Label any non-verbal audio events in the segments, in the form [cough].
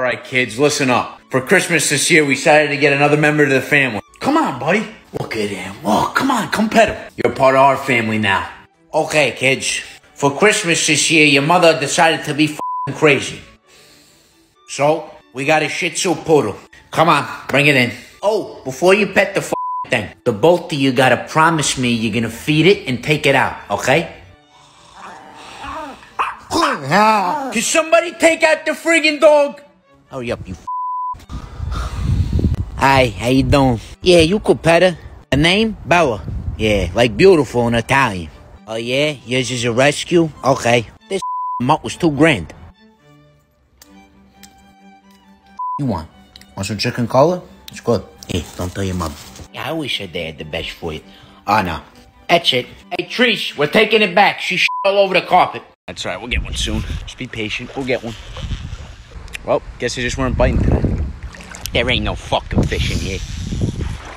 All right, kids, listen up. For Christmas this year, we decided to get another member of the family. Come on, buddy. Look at him. Oh, come on, come pet him. You're part of our family now. Okay, kids. For Christmas this year, your mother decided to be fing crazy. So, we got a Shih Tzu poodle. Come on, bring it in. Oh, before you pet the thing, the both of you gotta promise me you're gonna feed it and take it out, okay? Can somebody take out the friggin' dog? Oh, Hurry up, you Hi, how you doing? Yeah, you her. The name? Bella. Yeah, like beautiful in Italian. Oh yeah? Yours is a rescue? Okay. This [laughs] mutt was two grand. You want? Want some chicken cola? It's good. Hey, don't tell your mom. Yeah, I always said they had the best for you. Oh no. That's it. Hey, Trish, we're taking it back. She [laughs] all over the carpet. That's right, we'll get one soon. Just be patient, we'll get one. Well, guess they just weren't biting today. There ain't no fucking fish in here.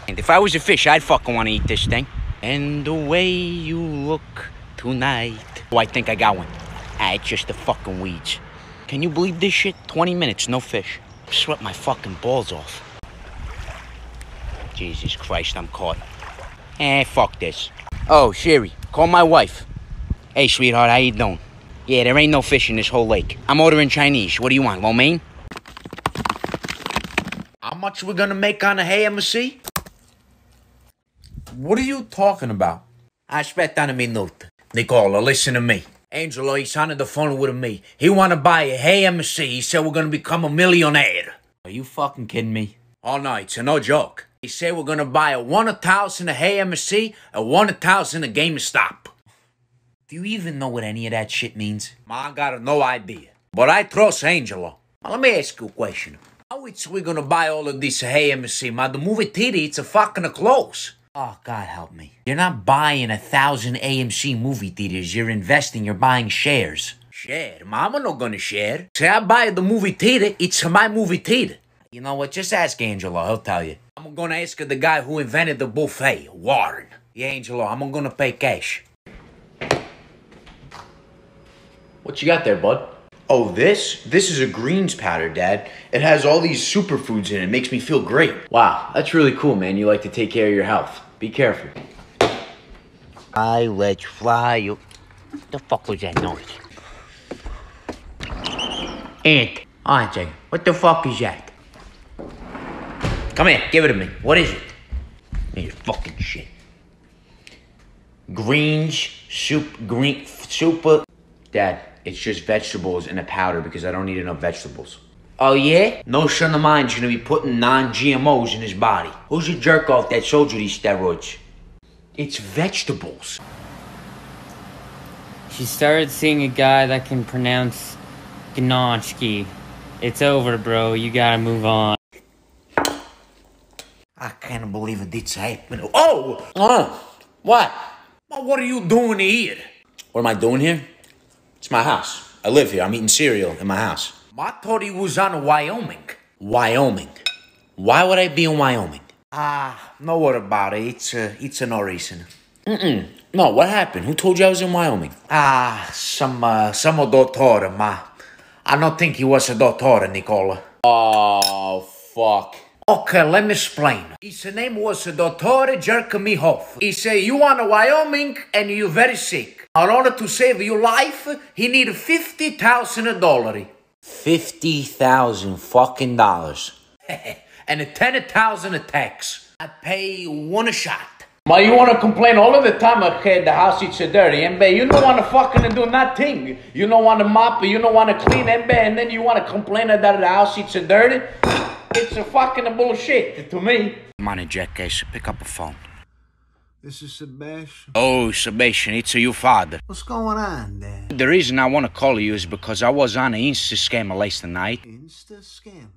And if I was a fish, I'd fucking want to eat this thing. And the way you look tonight. Oh, I think I got one. Ah, it's just the fucking weeds. Can you believe this shit? 20 minutes, no fish. Sweat my fucking balls off. Jesus Christ, I'm caught. Eh, fuck this. Oh, Sherry, call my wife. Hey, sweetheart, how you doing? Yeah, there ain't no fish in this whole lake. I'm ordering Chinese. What do you want, lo mein? How much we're gonna make on the AMC? What are you talking about? Aspetta un minuto. Nicola, listen to me. Angelo, he's on the phone with me. He wanna buy a AMC. He said we're gonna become a millionaire. Are you fucking kidding me? Oh no, it's a no joke. He said we're gonna buy a thousand a AMC, a one a thousand a GameStop. Do you even know what any of that shit means? I got no idea. But I trust Angelo. Now, let me ask you a question. How it's we gonna buy all of this AMC? Ma, the movie theater, it's a fucking close. Oh, God help me. You're not buying a thousand AMC movie theaters. You're investing. You're buying shares. Share? Mama not gonna share. Say I buy the movie theater, it's my movie theater. You know what? Just ask Angelo. He'll tell you. I'm gonna ask the guy who invented the buffet, Warren. Yeah, Angelo, I'm gonna pay cash. What you got there, bud? Oh, this? This is a greens powder, Dad. It has all these superfoods in it. It makes me feel great. Wow, that's really cool, man. You like to take care of your health. Be careful. I let you fly you. What the fuck was that noise? Ant. Auntie, what the fuck is that? Come here, give it to me. What is it? It's fucking shit. Greens, soup, green, super. Dad, it's just vegetables in a powder because I don't eat enough vegetables. Oh yeah? No son of mine's gonna be putting non-GMOs in his body. Who's the jerk off that sold you these steroids? It's vegetables. She started seeing a guy that can pronounce Gnocchi. It's over, bro. You gotta move on. I can't believe it did happen. Oh! Oh! What? What are you doing here? What am I doing here? It's my house. I live here. I'm eating cereal in my house. I thought he was on Wyoming. Wyoming. Why would I be in Wyoming? Ah, no what about it. It's, uh, it's no reason. Mm-mm. No, what happened? Who told you I was in Wyoming? Ah, some, uh, some doctor, ma. I don't think he was a doctor, Nicola. Oh, fuck. Okay, let me explain. His name was Dr. Jerk me off. He said, you are in Wyoming and you very sick. In order to save your life, he need fifty thousand dollars. Fifty thousand fucking dollars. [laughs] and ten thousand tax. I pay one shot. Ma, you wanna complain all of the time, okay, the house is dirty, and be you don't wanna fucking do nothing. You don't wanna mop, you don't wanna clean, and and then you wanna complain that the house is dirty. It's a fucking bullshit to me. Money, on, jackass, pick up a phone. This is Sebastian. Oh, Sebastian, it's your father. What's going on, Dad? The reason I want to call you is because I was on an Insta scam last night. Insta scam?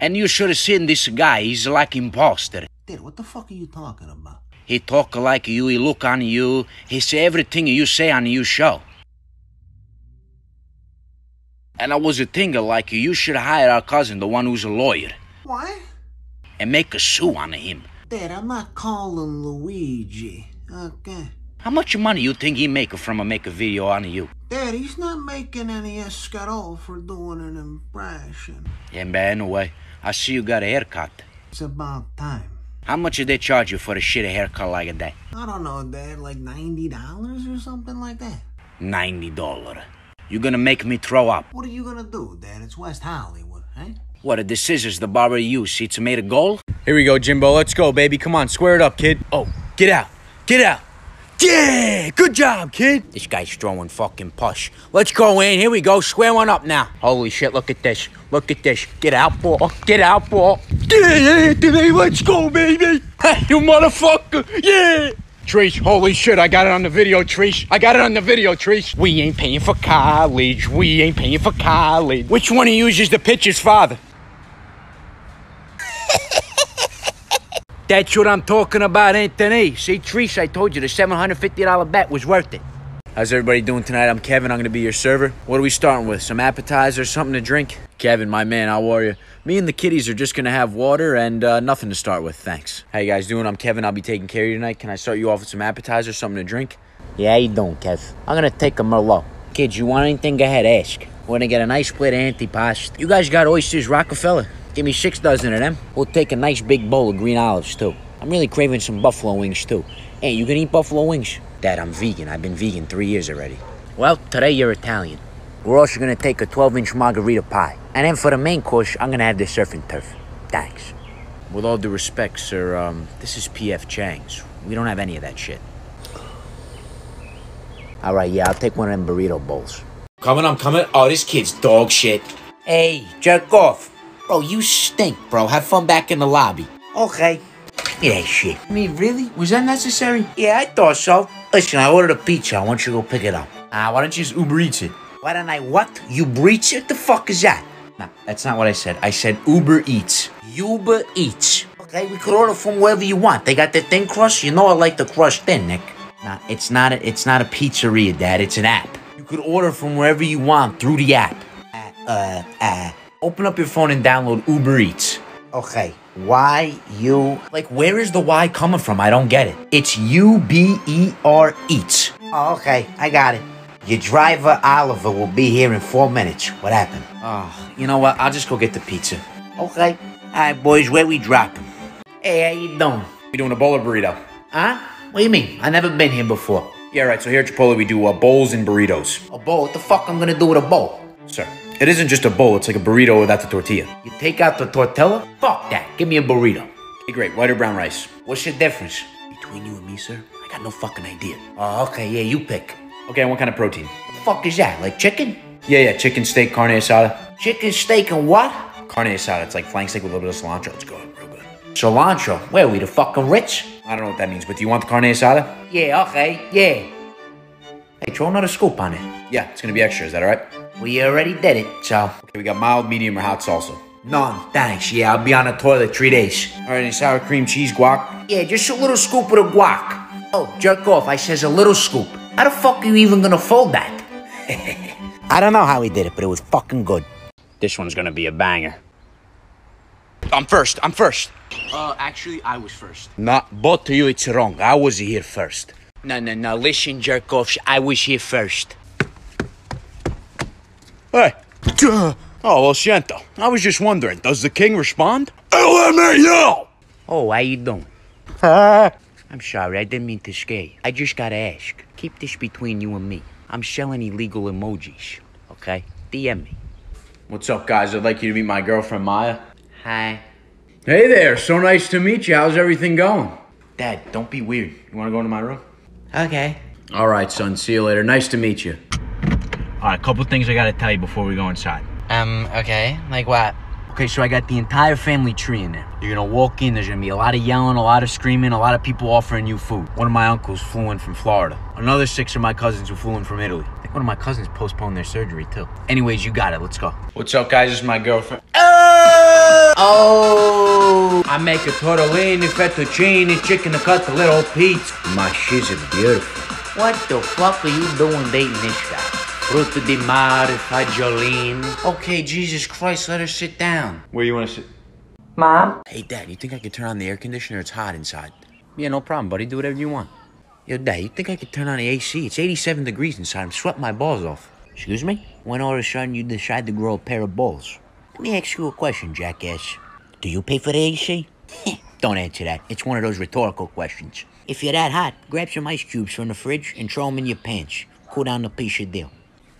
And you should have seen this guy. He's like imposter. Dad, what the fuck are you talking about? He talk like you, he look on you, he say everything you say on your show. And I was thinking like you should hire our cousin, the one who's a lawyer. Why? And make a sue on him. Dad, I'm not calling Luigi. Okay. How much money you think he make from a make a video on you? Dad, he's not making any escarole for doing an impression. Yeah, man, anyway, I see you got a haircut. It's about time. How much did they charge you for a shit haircut like that? I don't know, Dad, like $90 or something like that. $90. You gonna make me throw up? What are you gonna do, Dad? It's West Hollywood, eh? What, are the scissors the barber used? It's made of gold? Here we go, Jimbo. Let's go, baby. Come on, square it up, kid. Oh, get out. Get out. Yeah, good job, kid. This guy's throwing fucking push. Let's go in. Here we go. Square one up now. Holy shit, look at this. Look at this. Get out, ball. Get out, ball. Yeah, Anthony, let's go, baby. you motherfucker. Yeah. Trees, holy shit, I got it on the video, Trees. I got it on the video, Trees. We ain't paying for college. We ain't paying for college. Which one of you is the pitcher's father? That's what I'm talking about, Anthony. See, Treese, I told you the $750 bet was worth it. How's everybody doing tonight? I'm Kevin. I'm going to be your server. What are we starting with? Some appetizers, something to drink? Kevin, my man, are you? Me and the kiddies are just going to have water and uh, nothing to start with. Thanks. How you guys doing? I'm Kevin. I'll be taking care of you tonight. Can I start you off with some appetizers, something to drink? Yeah, you doing, Kev? I'm gonna take a Merlot. Kids, you want anything? Go ahead, ask. We're gonna get a nice plate of antipasta. You guys got oysters, Rockefeller? Give me six dozen of them. We'll take a nice big bowl of green olives, too. I'm really craving some buffalo wings, too. Hey, you gonna eat buffalo wings? Dad, I'm vegan. I've been vegan three years already. Well, today you're Italian. We're also gonna take a 12 inch margarita pie. And then for the main course, I'm gonna have the surf and turf. Thanks. With all due respect, sir, um, this is P.F. Chang's. We don't have any of that shit. All right, yeah, I'll take one of them burrito bowls. Coming, I'm coming. Oh, this kid's dog shit. Hey, jerk off. Bro, you stink, bro. Have fun back in the lobby. Okay. Yeah, shit. I mean, really? Was that necessary? Yeah, I thought so. Listen, I ordered a pizza. I want you to go pick it up. Ah, why don't you just Uber Eats it? Why don't I what? You breach it? The fuck is that? No, that's not what I said. I said Uber Eats. Uber Eats. Okay, we could order from wherever you want. They got the thin crust. You know I like the crust thin, Nick. Nah, it's not a, it's not a pizzeria, Dad. It's an app. You could order from wherever you want through the app. Uh, uh, Open up your phone and download Uber Eats. okay. Why you? Like, where is the Y coming from? I don't get it. It's U B E R Eats. Oh, okay, I got it. Your driver, Oliver, will be here in four minutes. What happened? Oh, you know what? I'll just go get the pizza. Okay. All right, boys, where we dropping? Hey, how you doing? We doing a bowl or burrito? Huh? What do you mean? I never been here before. Yeah, right. So here at Chipotle, we do uh, bowls and burritos. A bowl? What the fuck I'm gonna do with a bowl? Sir, it isn't just a bowl. It's like a burrito without the tortilla. You take out the tortilla? Fuck that. Give me a burrito. Hey, great. White or brown rice? What's the difference? Between you and me, sir, I got no fucking idea. Oh, okay, yeah, you pick. Okay, and what kind of protein? What the fuck is that? Like chicken? Yeah, yeah. Chicken, steak, carne asada. Chicken, steak, and what? Carne asada. It's like flank steak with a little bit of cilantro. It's good, real good. Cilantro. Where are we the fucking rich? I don't know what that means, but do you want the carne asada? Yeah, okay, yeah. Hey, throw another scoop on it. Yeah, it's gonna be extra. Is that all right? We already did it, so. Okay, we got mild, medium, or hot salsa. None, thanks. Yeah, I'll be on the toilet three days. All right, any sour cream, cheese, guac? Yeah, just a little scoop of the guac. Oh, jerk off. I says a little scoop. How the fuck are you even gonna fold that? [laughs] I don't know how he did it, but it was fucking good. This one's gonna be a banger. I'm first. I'm first. Uh, actually, I was first. Nah, both of you, it's wrong. I was here first. No, no, no. Listen, jerk off. I was here first. Hey. Duh. Oh, well, siento. I was just wondering, does the king respond? LMAO! Oh, how you doing? I'm sorry, I didn't mean to scare you. I just gotta ask. Keep this between you and me. I'm selling illegal emojis, okay? DM me. What's up, guys? I'd like you to meet my girlfriend, Maya. Hi. Hey there. So nice to meet you. How's everything going? Dad, Don't be weird. You wanna go into my room? Okay. All right, son. See you later. Nice to meet you. All right, a couple things I gotta tell you before we go inside. Um, okay. Like what? Okay, so I got the entire family tree in there. You're gonna walk in, there's gonna be a lot of yelling, a lot of screaming, a lot of people offering you food. One of my uncles flew in from Florida. Another six of my cousins who flew in from Italy. I think one of my cousins postponed their surgery too. Anyways, you got it. Let's go. What's up, guys? This is my girlfriend. Oh! I make a tortellini, fettuccine, chicken to cut the little pizza. My shoes are beautiful. What the fuck are you doing dating this guy? Fruto di mare, fagiolini. Okay, Jesus Christ, let her sit down. Where you wanna sit? Mom? Hey, Dad, you think I could turn on the air conditioner? It's hot inside. Yeah, no problem, buddy. Do whatever you want. Yo, Dad, you think I could turn on the AC? It's 87 degrees inside. I'm sweating my balls off. Excuse me? When all of a sudden you decide to grow a pair of balls? Let me ask you a question, jackass. Do you pay for the AC? [laughs] Don't answer that. It's one of those rhetorical questions. If you're that hot, grab some ice cubes from the fridge and throw them in your pants. Cool down the piece of deal.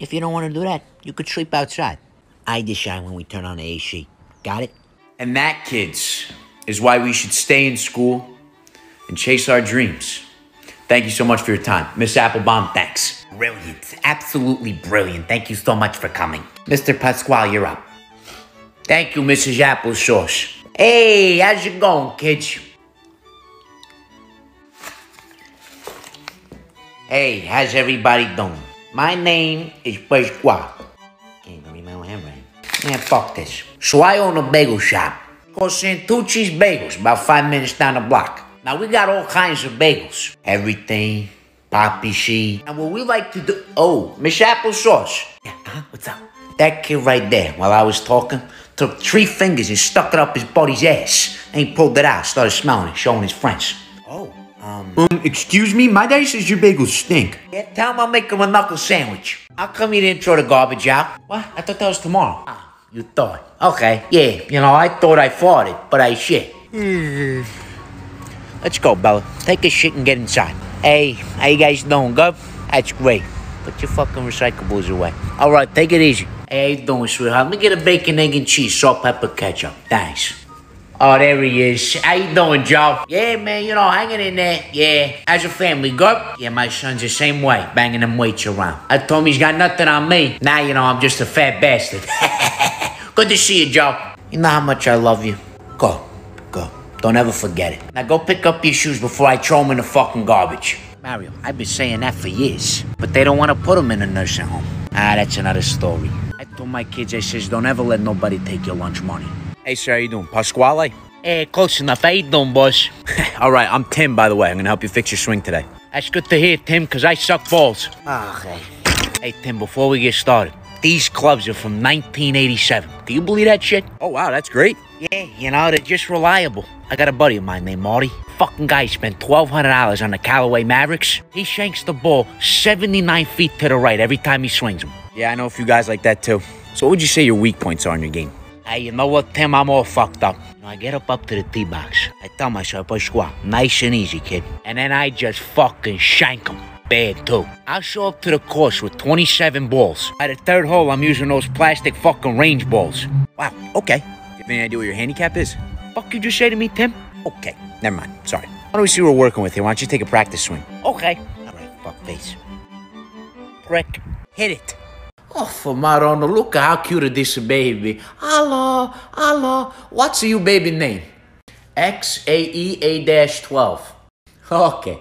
If you don't want to do that, you could sleep outside. I decide when we turn on the AC. Got it? And that, kids, is why we should stay in school and chase our dreams. Thank you so much for your time. Miss Applebaum, thanks. Brilliant. Absolutely brilliant. Thank you so much for coming. Mr. Pasquale, you're up. Thank you, Mrs. Applesauce. Hey, how's it going, kids? Hey, how's everybody doing? My name is Pasquale. Can't remember handwriting. Man, fuck this. So I own a bagel shop called Santucci's Bagels, about five minutes down the block. Now we got all kinds of bagels. Everything, poppy seed. And what we like to do, oh, Miss Applesauce. Yeah, uh-huh. What's up? That kid right there, while I was talking, took three fingers and stuck it up his buddy's ass. And he pulled it out, started smelling it, showing his friends. Um, Um, excuse me? My daddy says your bagels stink. Yeah, tell him I'll make him a knuckle sandwich. How come you didn't throw the garbage out? What? I thought that was tomorrow. Ah, you thought. Okay, yeah, you know, I thought I farted, but I shit. Let's go, Bella. Take a shit and get inside. Hey, how you guys doing? Good? That's great. Put your fucking recyclables away. All right, take it easy. Hey, how you doing, sweetheart? Let me get a bacon, egg, and cheese, salt, pepper, ketchup. Thanks. Oh, there he is. How you doing, Joe? Yeah, man, you know, hanging in there. Yeah. How's your family, good? Yeah, my son's the same way, banging them weights around. I told him he's got nothing on me. Now, you know, I'm just a fat bastard. [laughs] good to see you, Joe. You know how much I love you. Go. Go. Don't ever forget it. Now go pick up your shoes before I throw them in the fucking garbage. Mario, I've been saying that for years, but they don't want to put them in a nursing home. Ah, that's another story. I told my kids, I says, don't ever let nobody take your lunch money. Hey, sir, how you doing? Pasquale? Hey, close enough. How you doing, boss? [laughs] All right, I'm Tim, by the way. I'm gonna help you fix your swing today. That's good to hear, Tim, because I suck balls. Ah, okay. Hey, Tim, before we get started, these clubs are from 1987. Do you believe that shit? Oh, wow, that's great. Yeah, you know, they're just reliable. I got a buddy of mine named Marty. Fucking guy spent $1,200 on the Callaway Mavericks. He shanks the ball 79 feet to the right every time he swings them. Yeah, I know a few guys like that too. So, what would you say your weak points are in your game? Hey, you know what, Tim? I'm all fucked up. You know, I get up up to the tee box. I tell myself, I squat. Nice and easy, kid. And then I just fucking shank 'em. Bad, too. I'll show up to the course with 27 balls. By the third hole, I'm using those plastic fucking range balls. Wow, okay. You have any idea what your handicap is? Fuck you just say to me, Tim? Okay, never mind. Sorry. Why don't we see what we're working with here? Why don't you take a practice swing? Okay. All right, fuck face. Prick. Hit it. Oh, for Marona, look how cute this baby. Hello, hello. What's your baby name? X A E A dash 12. Okay.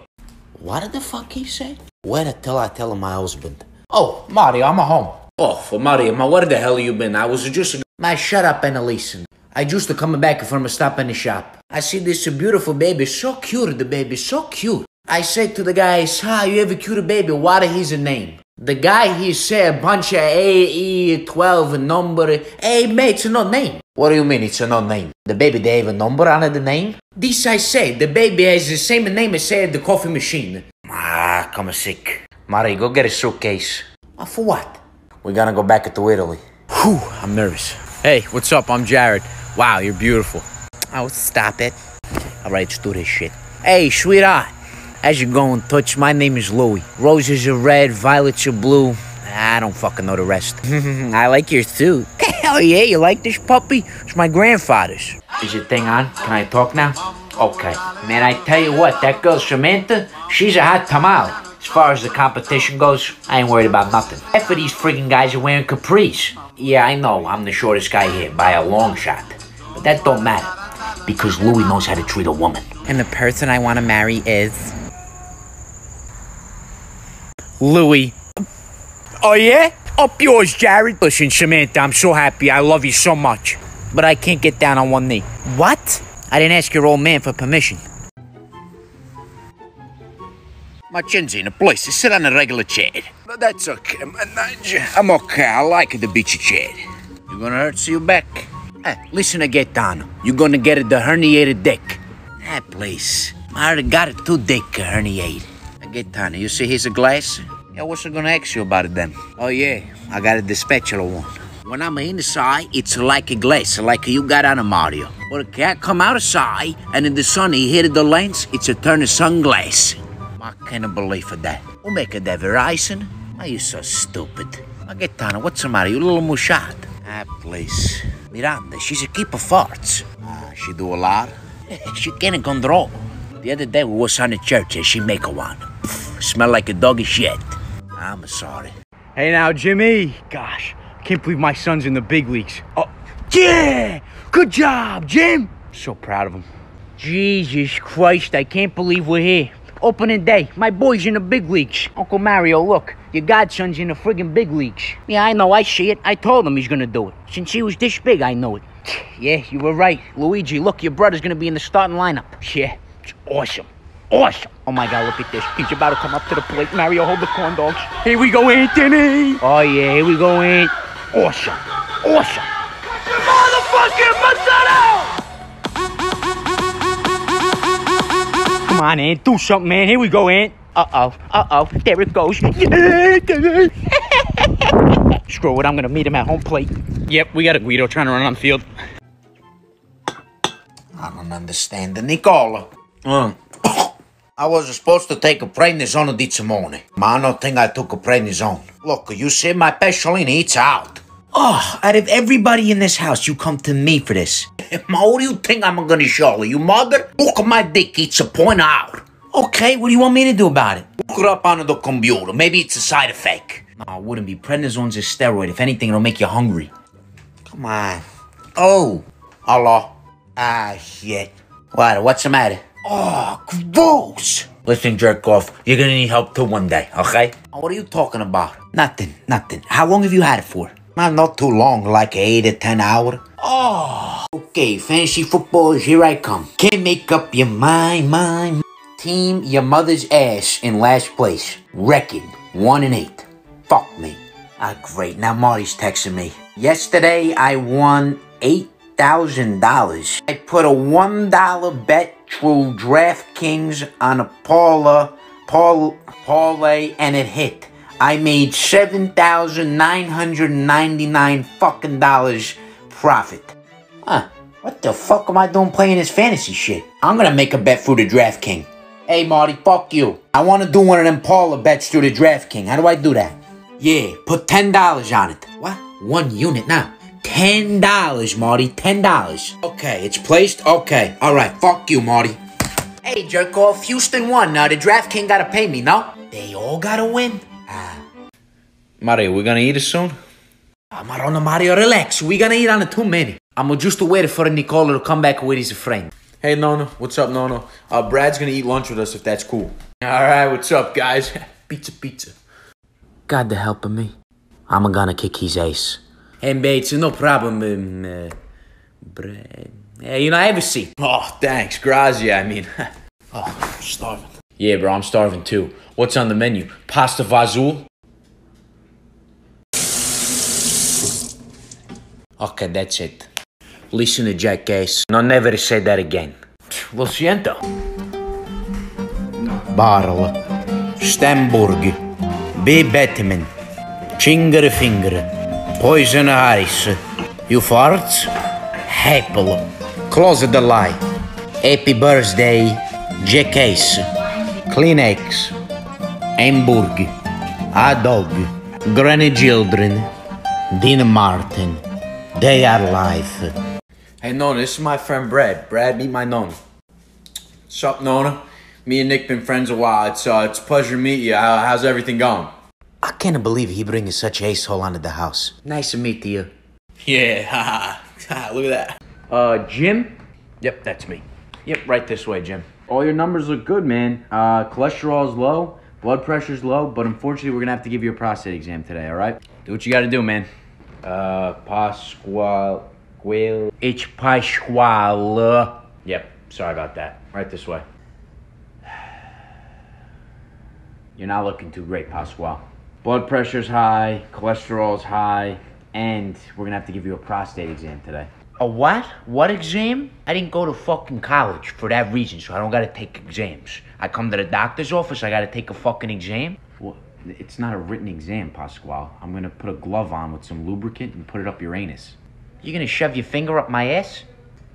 What the fuck he say? Wait until I tell my husband. Oh, Mario, I'm home. Oh, for Mario, ma, where the hell you been? I was just. Man, shut up and listen. I just coming back from a stop in the shop. I see this beautiful baby, so cute, the baby, so cute. I said to the guys, ah, you have a cute baby, what is his name? The guy, he said a bunch of AE12 number. Hey, mate, it's a no name. What do you mean it's a no name? The baby, they have a number on the name? This I say, the baby has the same name as say the coffee machine. Ah, come sick. Mari, go get a suitcase. Ah, for what? We're gonna go back to Italy. Whew, I'm nervous. Hey, what's up? I'm Jared. Wow, you're beautiful. Oh, stop it. All right, let's do this shit. Hey, sweetheart. How's you going, Touch? My name is Louie. Roses are red, violets are blue. I don't fucking know the rest. [laughs] I like yours too. [laughs] Hell yeah, you like this puppy? It's my grandfather's. Is your thing on? Can I talk now? Okay. Man, I tell you what, that girl Samantha, she's a hot tamale. As far as the competition goes, I ain't worried about nothing. Half of these friggin' guys are wearing capris. Yeah, I know, I'm the shortest guy here by a long shot. But that don't matter. Because Louis knows how to treat a woman. And the person I want to marry is. Louis. Oh, yeah? Up yours, Jared. Listen, Samantha, I'm so happy. I love you so much. But I can't get down on one knee. What? I didn't ask your old man for permission. My chin's in a place to sit on a regular chair. But that's okay, man. I'm okay. I like the beachy chair. You're gonna hurt your back. Eh, listen again, Gaetano. You're gonna get the herniated dick. Ah, please. I already got it too dick herniated. Gaetano, you see here's a glass? I gonna ask you about it then? Oh yeah, I got a spatula one. When I'm inside, it's like a glass, like you got on a Mario. But a cat come outside, and in the sun he hit the lens, it's a turn of sunglass. I can't believe that. Who make that Verizon? Are you so stupid? Tana, what's the matter? You little mushad. Ah, please. Miranda, she's a keeper of farts. Ah, she do a lot. [laughs] she can't control. The other day we was on the church and she make a one. Pff, smell like a doggy shit. I'm sorry. Hey now, Jimmy. Gosh, I can't believe my son's in the big leagues. Oh, yeah! Good job, Jim. So proud of him. Jesus Christ, I can't believe we're here. Opening day, my boy's in the big leagues. Uncle Mario, look, your godson's in the friggin' big leagues. Yeah, I know, I see it. I told him he's gonna do it. Since he was this big, I know it. Yeah, you were right. Luigi, look, your brother's gonna be in the starting lineup. Yeah, awesome. Awesome. Oh my god, look at this. He's about to come up to the plate. Mario, hold the corn dogs. Here we go, Anthony. Oh yeah, here we go, Ant. Awesome. Awesome. Come on, Ant. Do something, man. Here we go, Ant. Uh-oh. Uh-oh. There it goes. [laughs] Screw it. I'm gonna meet him at home plate. Yep, we got a Guido trying to run on field. I don't understand the Nicola. I was supposed to take a prednisone this morning. but I don't think I took a prednisone. Look, you see my Pesciolini, it's out. Oh, out of everybody in this house, you come to me for this. What do you think I'm gonna show you, mother? Look at my dick, it's a point out. Okay, what do you want me to do about it? Look it up on the computer. Maybe it's a side effect. No, it wouldn't be. Prednisone's a steroid. If anything, it'll make you hungry. Come on. Oh. Hello. Ah, shit. What? What's the matter? Oh, gross. Listen, jerk off. You're gonna need help too one day, okay? What are you talking about? Nothing, nothing. How long have you had it for? Not, not too long, like eight or ten hours. Oh. Okay, fantasy football, here I come. Can't make up your mind, mind. Team your mother's ass in last place. Record one and eight. Fuck me. Ah, great. Now Marty's texting me. Yesterday I won eight thousand dollars. I put a one dollar bet through DraftKings on a Paula, Paul, parlay, and it hit. I made seven thousand nine hundred ninety-nine fucking dollars profit. Huh? What the fuck am I doing playing this fantasy shit? I'm gonna make a bet through the DraftKings. Hey Marty, fuck you. I wanna do one of them Paula bets through the DraftKings. How do I do that? Yeah, put ten dollars on it. What? One unit now. Ten dollars, Marty. Ten dollars. Okay, it's placed. Okay. All right. Fuck you, Marty. Hey, jerk off. Houston won. Now the draft king gotta pay me. No? They all gotta win. Ah, Mario, we're gonna eat it soon? I'm on the Mario. Relax. We gonna eat on it too many. I'm just waiting for Nicola to come back with his friend. Hey, Nono. What's up, Nono? Uh, Brad's gonna eat lunch with us if that's cool. All right, what's up, guys? [laughs] pizza, pizza. God the help of me. I'm gonna kick his ass. Hey, Bates, no problem. Um, uh, Brad. Hey, you know, have a seat. Oh, thanks. Grazia, I mean. [laughs] Oh, I'm starving. yeah, bro, I'm starving too. What's on the menu? Pasta vazul? Okay, that's it. Listen to jackass. No, never say that again. Lo siento. Barl, Stemburg, B. Batman, Chinger Finger, Poison Ice, You Farts, Apple, Close the Light, Happy Birthday, Jackass, Kleenex, Hamburg, A Dog, Granny Children, Dean Martin, They Are Life. Hey, Nona, this is my friend Brad. Brad, meet my Nona. Sup, Nona? Me and Nick been friends a while. It's uh, it's a pleasure to meet you. How, how's everything going? I can't believe he brings such a asshole onto the house. Nice to meet you. Yeah, [laughs] haha. [laughs] Look at that. Uh, Jim? Yep, that's me. Yep, right this way, Jim. All your numbers look good, man. Uh, cholesterol's low, blood pressure's low, but unfortunately, we're gonna have to give you a prostate exam today, all right? Do what you gotta do, man. Uh, Pasquale. It's Pasquale. Yep, sorry about that. Right this way. You're not looking too great, Pasquale. Blood pressure's high, cholesterol's high, and we're gonna have to give you a prostate exam today. A what? What exam? I didn't go to fucking college for that reason, so I don't gotta take exams. I come to the doctor's office, I gotta take a fucking exam? Well, it's not a written exam, Pasquale. I'm gonna put a glove on with some lubricant and put it up your anus. You gonna shove your finger up my ass?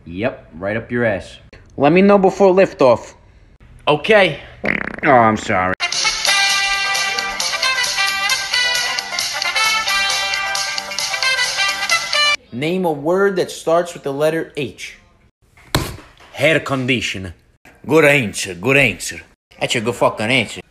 Yep, right up your ass. Let me know before liftoff. Okay. Oh, I'm sorry. Name a word that starts with the letter H. Hair conditioner. Good answer, good answer. That's a good fucking answer.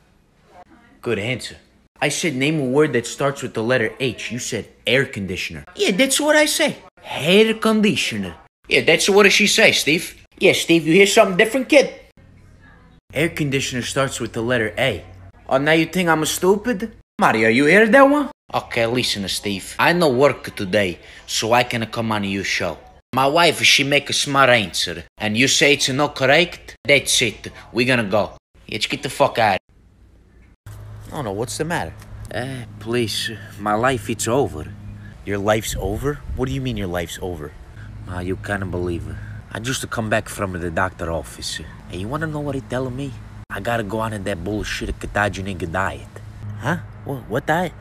Good answer. I said name a word that starts with the letter H. You said air conditioner. Yeah, that's what I say. Hair conditioner. Yeah, that's what she say, Steve. Yeah, Steve, you hear something different, kid? Air conditioner starts with the letter A. Oh, now you think I'm a stupid? Mario, you hear that one? Okay, listen, Steve. I no work today, so I can come on your show. My wife, she make a smart answer, and you say it's not correct. That's it. We gonna go. Let's get the fuck out. Oh no, what's the matter? Eh, please, my life it's over. Your life's over? What do you mean your life's over? Ah, you can't believe it. I just to come back from the doctor office. And you wanna know what he telling me? I gotta go on in that bullshit ketogenic diet. Huh? What, what diet?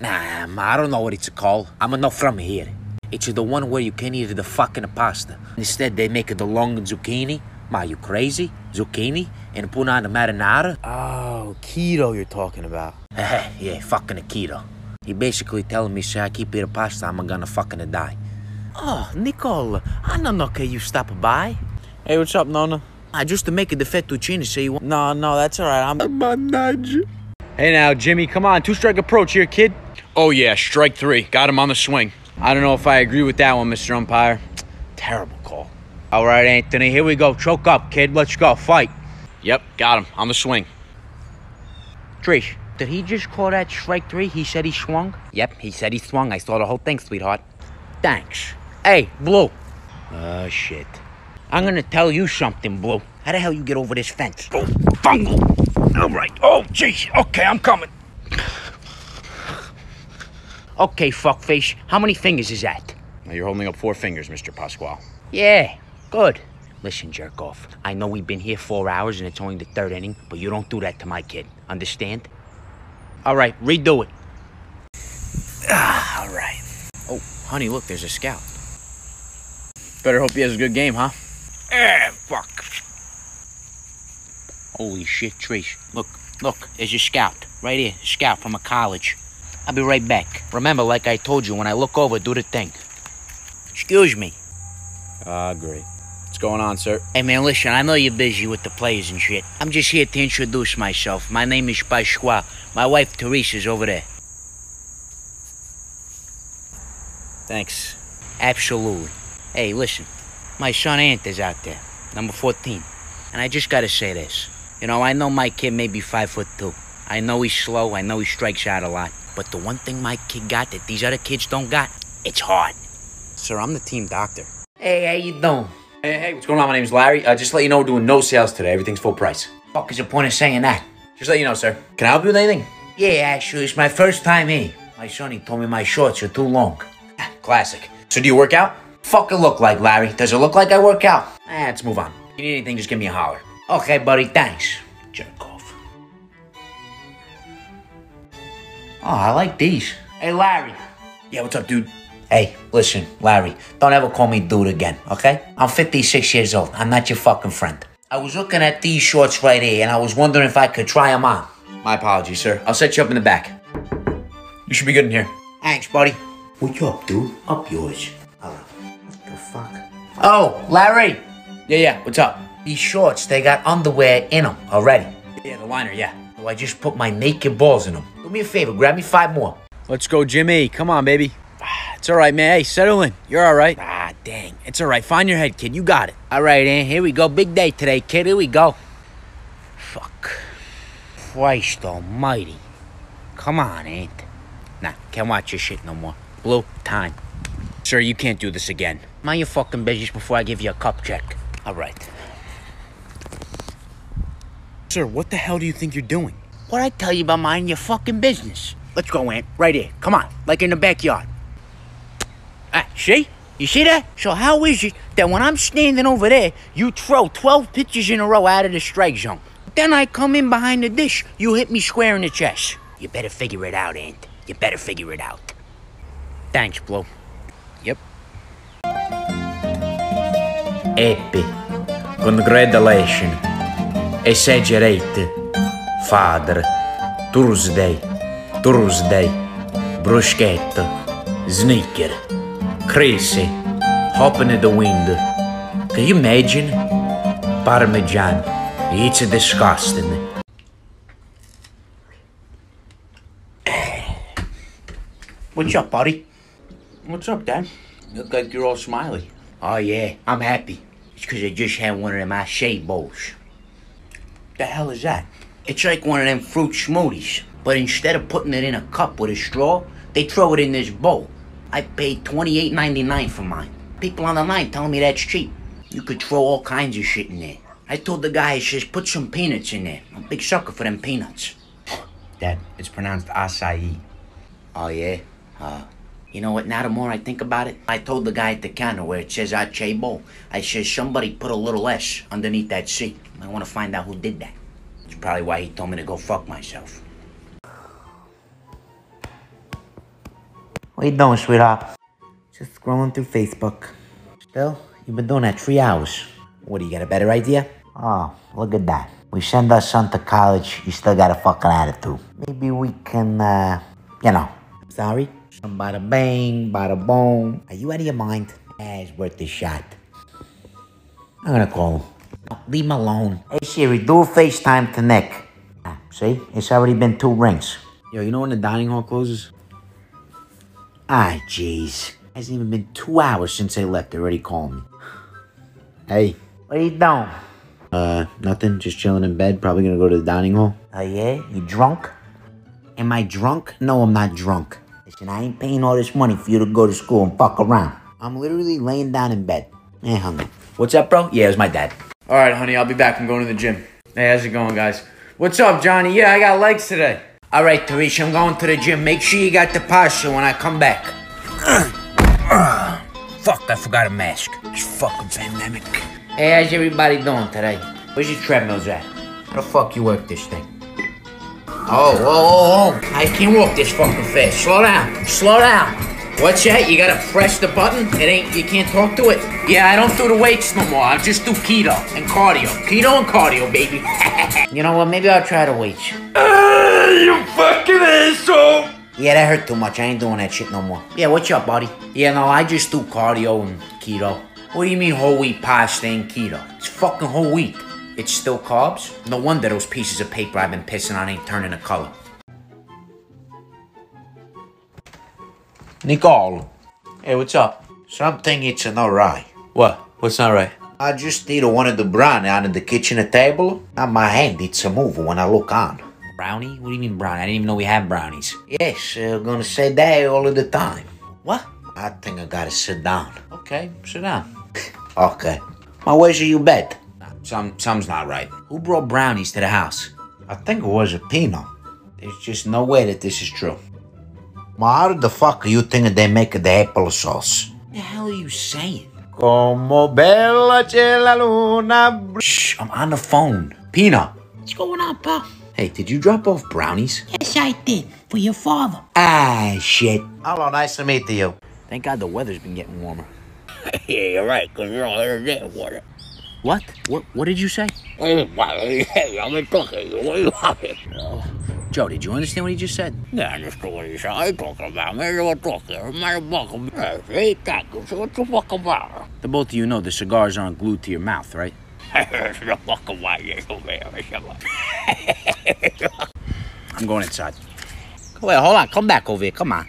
Nah, ma, I don't know what it's called. I'm not from here. It's the one where you can't eat the fucking pasta. Instead, they make it the long zucchini. Ma, you crazy? Zucchini? And put on the marinara? Oh, keto you're talking about. [laughs] yeah, fucking keto. He basically telling me, say I keep eating pasta, I'm gonna fucking die. Oh, Nicole, I don't know can you stop by. Hey, what's up, Nona? I just to make the fettuccine, say you want. No, no, that's all right. I'm. A nudge. Hey now, Jimmy, come on. Two strike approach here, kid. Oh, yeah, strike three. Got him on the swing. I don't know if I agree with that one, Mr. Umpire. Terrible call. All right, Anthony, here we go. Choke up, kid. Let's go. Fight. Yep, got him on the swing. Trish, did he just call that strike three? He said he swung? Yep, he said he swung. I saw the whole thing, sweetheart. Thanks. Hey, Blue. Oh, shit. I'm gonna tell you something, Blue. How the hell you get over this fence? Oh, bungle. All right. Oh, jeez. Okay, I'm coming. Okay, fuckface. How many fingers is that? Now you're holding up four fingers, Mr. Pasquale. Yeah, good. Listen, jerk off. I know we've been here four hours and it's only the third inning, but you don't do that to my kid. Understand? All right, redo it. All right. Oh, honey, look, there's a scout. Better hope he has a good game, huh? Eh, fuck. Holy shit, Trish. Look, look, there's your scout. Right here, scout from a college. I'll be right back. Remember, like I told you, when I look over, do the thing. Excuse me. Ah, great. What's going on, sir? Hey man, listen, I know you're busy with the players and shit. I'm just here to introduce myself. My name is Pasqua. My wife Teresa's over there. Thanks. Absolutely. Hey, listen, my son Ant is out there, number 14. And I just gotta say this. You know, I know my kid may be five foot two. I know he's slow, I know he strikes out a lot. But the one thing my kid got that these other kids don't got, it's hard. Sir, I'm the team doctor. Hey, how you doing? Hey, hey, what's going on? My name's Larry. Uh, just to let you know, we're doing no sales today. Everything's full price. Fuck is the point of saying that? Just let you know, sir. Can I help you with anything? Yeah, actually, it's my first time here. My son, he told me my shorts are too long. Classic. So do you work out? Fuck it look like, Larry. Does it look like I work out? Eh, let's move on. If you need anything, just give me a holler. Okay, buddy, thanks. Jerk Oh, I like these. Hey, Larry. Yeah, what's up, dude? Hey, listen, Larry, don't ever call me dude again, okay? I'm 56 years old. I'm not your fucking friend. I was looking at these shorts right here, and I was wondering if I could try them on. My apologies, sir. I'll set you up in the back. You should be good in here. Thanks, buddy. What you up, dude? Up yours. Oh, what the fuck? Oh, Larry! Yeah, yeah. What's up? These shorts, they got underwear in them already. Yeah, the liner, yeah. So I just put my naked balls in them. Do me a favor, grab me five more. Let's go, Jimmy. Come on, baby. [sighs] It's all right, man. Hey, settle in. You're all right. Ah, dang. It's all right. Find your head, kid. You got it. All right, Ant, here we go. Big day today, kid. Here we go. Fuck. Christ almighty. Come on, Ant. Nah, can't watch your shit no more. Blue, time. Sir, you can't do this again. Mind your fucking business before I give you a cup check. All right. Sir, what the hell do you think you're doing? What I tell you about minding your fucking business? Let's go, Ant. Right here. Come on. Like in the backyard. Ah, see? You see that? So how is it that when I'm standing over there, you throw 12 pitches in a row out of the strike zone? Then I come in behind the dish, you hit me square in the chest. You better figure it out, Ant. You better figure it out. Thanks, Blue. Yep. Happy. Congratulations. Exaggerate. Father. Thursday. Thursday. Bruschetta. Sneaker. Crazy. Hopping in the wind. Can you imagine? Parmesan. It's disgusting. What's up, buddy? What's up, Dad? You look like you're all smiley. Oh, yeah, I'm happy. It's because I just had one of my acai bowls. The hell is that? It's like one of them fruit smoothies, but instead of putting it in a cup with a straw, they throw it in this bowl. I paid $28.99 for mine. People on the line telling me that's cheap. You could throw all kinds of shit in there. I told the guy, I says, put some peanuts in there. I'm a big sucker for them peanuts. Dad, it's pronounced acai. Oh, yeah? Uh, you know what, now the more I think about it, I told the guy at the counter where it says acai bowl, I says, somebody put a little S underneath that C. I want to find out who did that. It's probably why he told me to go fuck myself. What you doing, sweetheart? Just scrolling through Facebook. Still? You've been doing that three hours. What, do you got a better idea? Oh, look at that. We send our son to college, you still got a fucking attitude. Maybe we can, uh, you know. Sorry? Bada bang, bada boom. Are you out of your mind? It's worth a shot. I'm gonna call him. No, leave him alone. Hey Siri, do a FaceTime to Nick. Ah, see? It's already been two rings. Yo, you know when the dining hall closes? Ah, jeez. Hasn't even been two hours since they left. They're already calling me. Hey. What are you doing? Uh, nothing. Just chilling in bed. Probably gonna go to the dining hall. Oh, yeah? You drunk? Am I drunk? No, I'm not drunk. Listen, I ain't paying all this money for you to go to school and fuck around. I'm literally laying down in bed. Hey, hungry. What's up, bro? Yeah, it was my dad. All right, honey, I'll be back. I'm going to the gym. Hey, how's it going, guys? What's up, Johnny? Yeah, I got legs today. All right, Tarisha, I'm going to the gym. Make sure you got the parcel when I come back. [clears throat] Fuck, I forgot a mask. This fucking pandemic. Hey, how's everybody doing today? Where's your treadmills at? How the fuck you work this thing? Oh, oh, oh. I can't walk this fucking fast. Slow down. Slow down. What's that? You gotta press the button? It ain't, you can't talk to it? Yeah, I don't do the weights no more. I just do keto and cardio. Keto and cardio, baby. [laughs] you know what? Maybe I'll try the weights. [laughs] you fucking asshole! Yeah, that hurt too much. I ain't doing that shit no more. Yeah, what's up, buddy? Yeah, no, I just do cardio and keto. What do you mean whole wheat pasta and keto? It's fucking whole wheat. It's still carbs? No wonder those pieces of paper I've been pissing on ain't turning a color. Nicole, Hey, what's up? something it's not right. What? What's not right? I just need a one of the brownie on the kitchen table. On my hand, it's a move when I look on. Brownie? What do you mean brownie? I didn't even know we had brownies. Yes, I'm gonna say that all of the time. What? I think I gotta sit down. Okay, sit down. [laughs] Okay. My where's your bed? Some, something's not right. Who brought brownies to the house? I think it was a Pinot. There's just no way that this is true. Ma, how the fuck are you think they make the applesauce? What the hell are you saying? Como bella c'è la luna. Shh, I'm on the phone. Pina. What's going on, pal? Hey, did you drop off brownies? Yes, I did. For your father. Ah, shit. Hello, nice to meet you. Thank God the weather's been getting warmer. [laughs] yeah, you're right, because you're all in there water. What? What? What did you say? Talking. You? Joe, did you understand what he just said? Yeah, I understand what you said. I talk about me. What talking? I'm not talking. Hey, thank you. So what the fuck about? The both of you know the cigars aren't glued to your mouth, right? you. I'm going inside. Wait, hold on. Come back over here. Come on.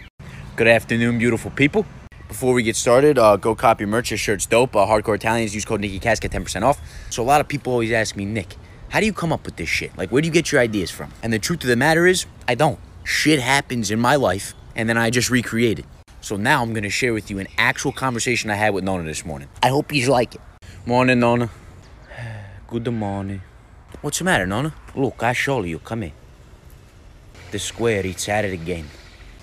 Good afternoon, beautiful people. Before we get started, uh, go copy merch. Your shirt's dope. Uh, Hardcore Italians use code NickyCass, get 10% off. So a lot of people always ask me, Nick, how do you come up with this shit? Like, where do you get your ideas from? And the truth of the matter is, I don't. Shit happens in my life, and then I just recreate it. So now I'm gonna share with you an actual conversation I had with Nona this morning. I hope you like it. Morning, Nona. [sighs] Good morning. What's the matter, Nona? Look, I show you. Come here. The square, it's at it again.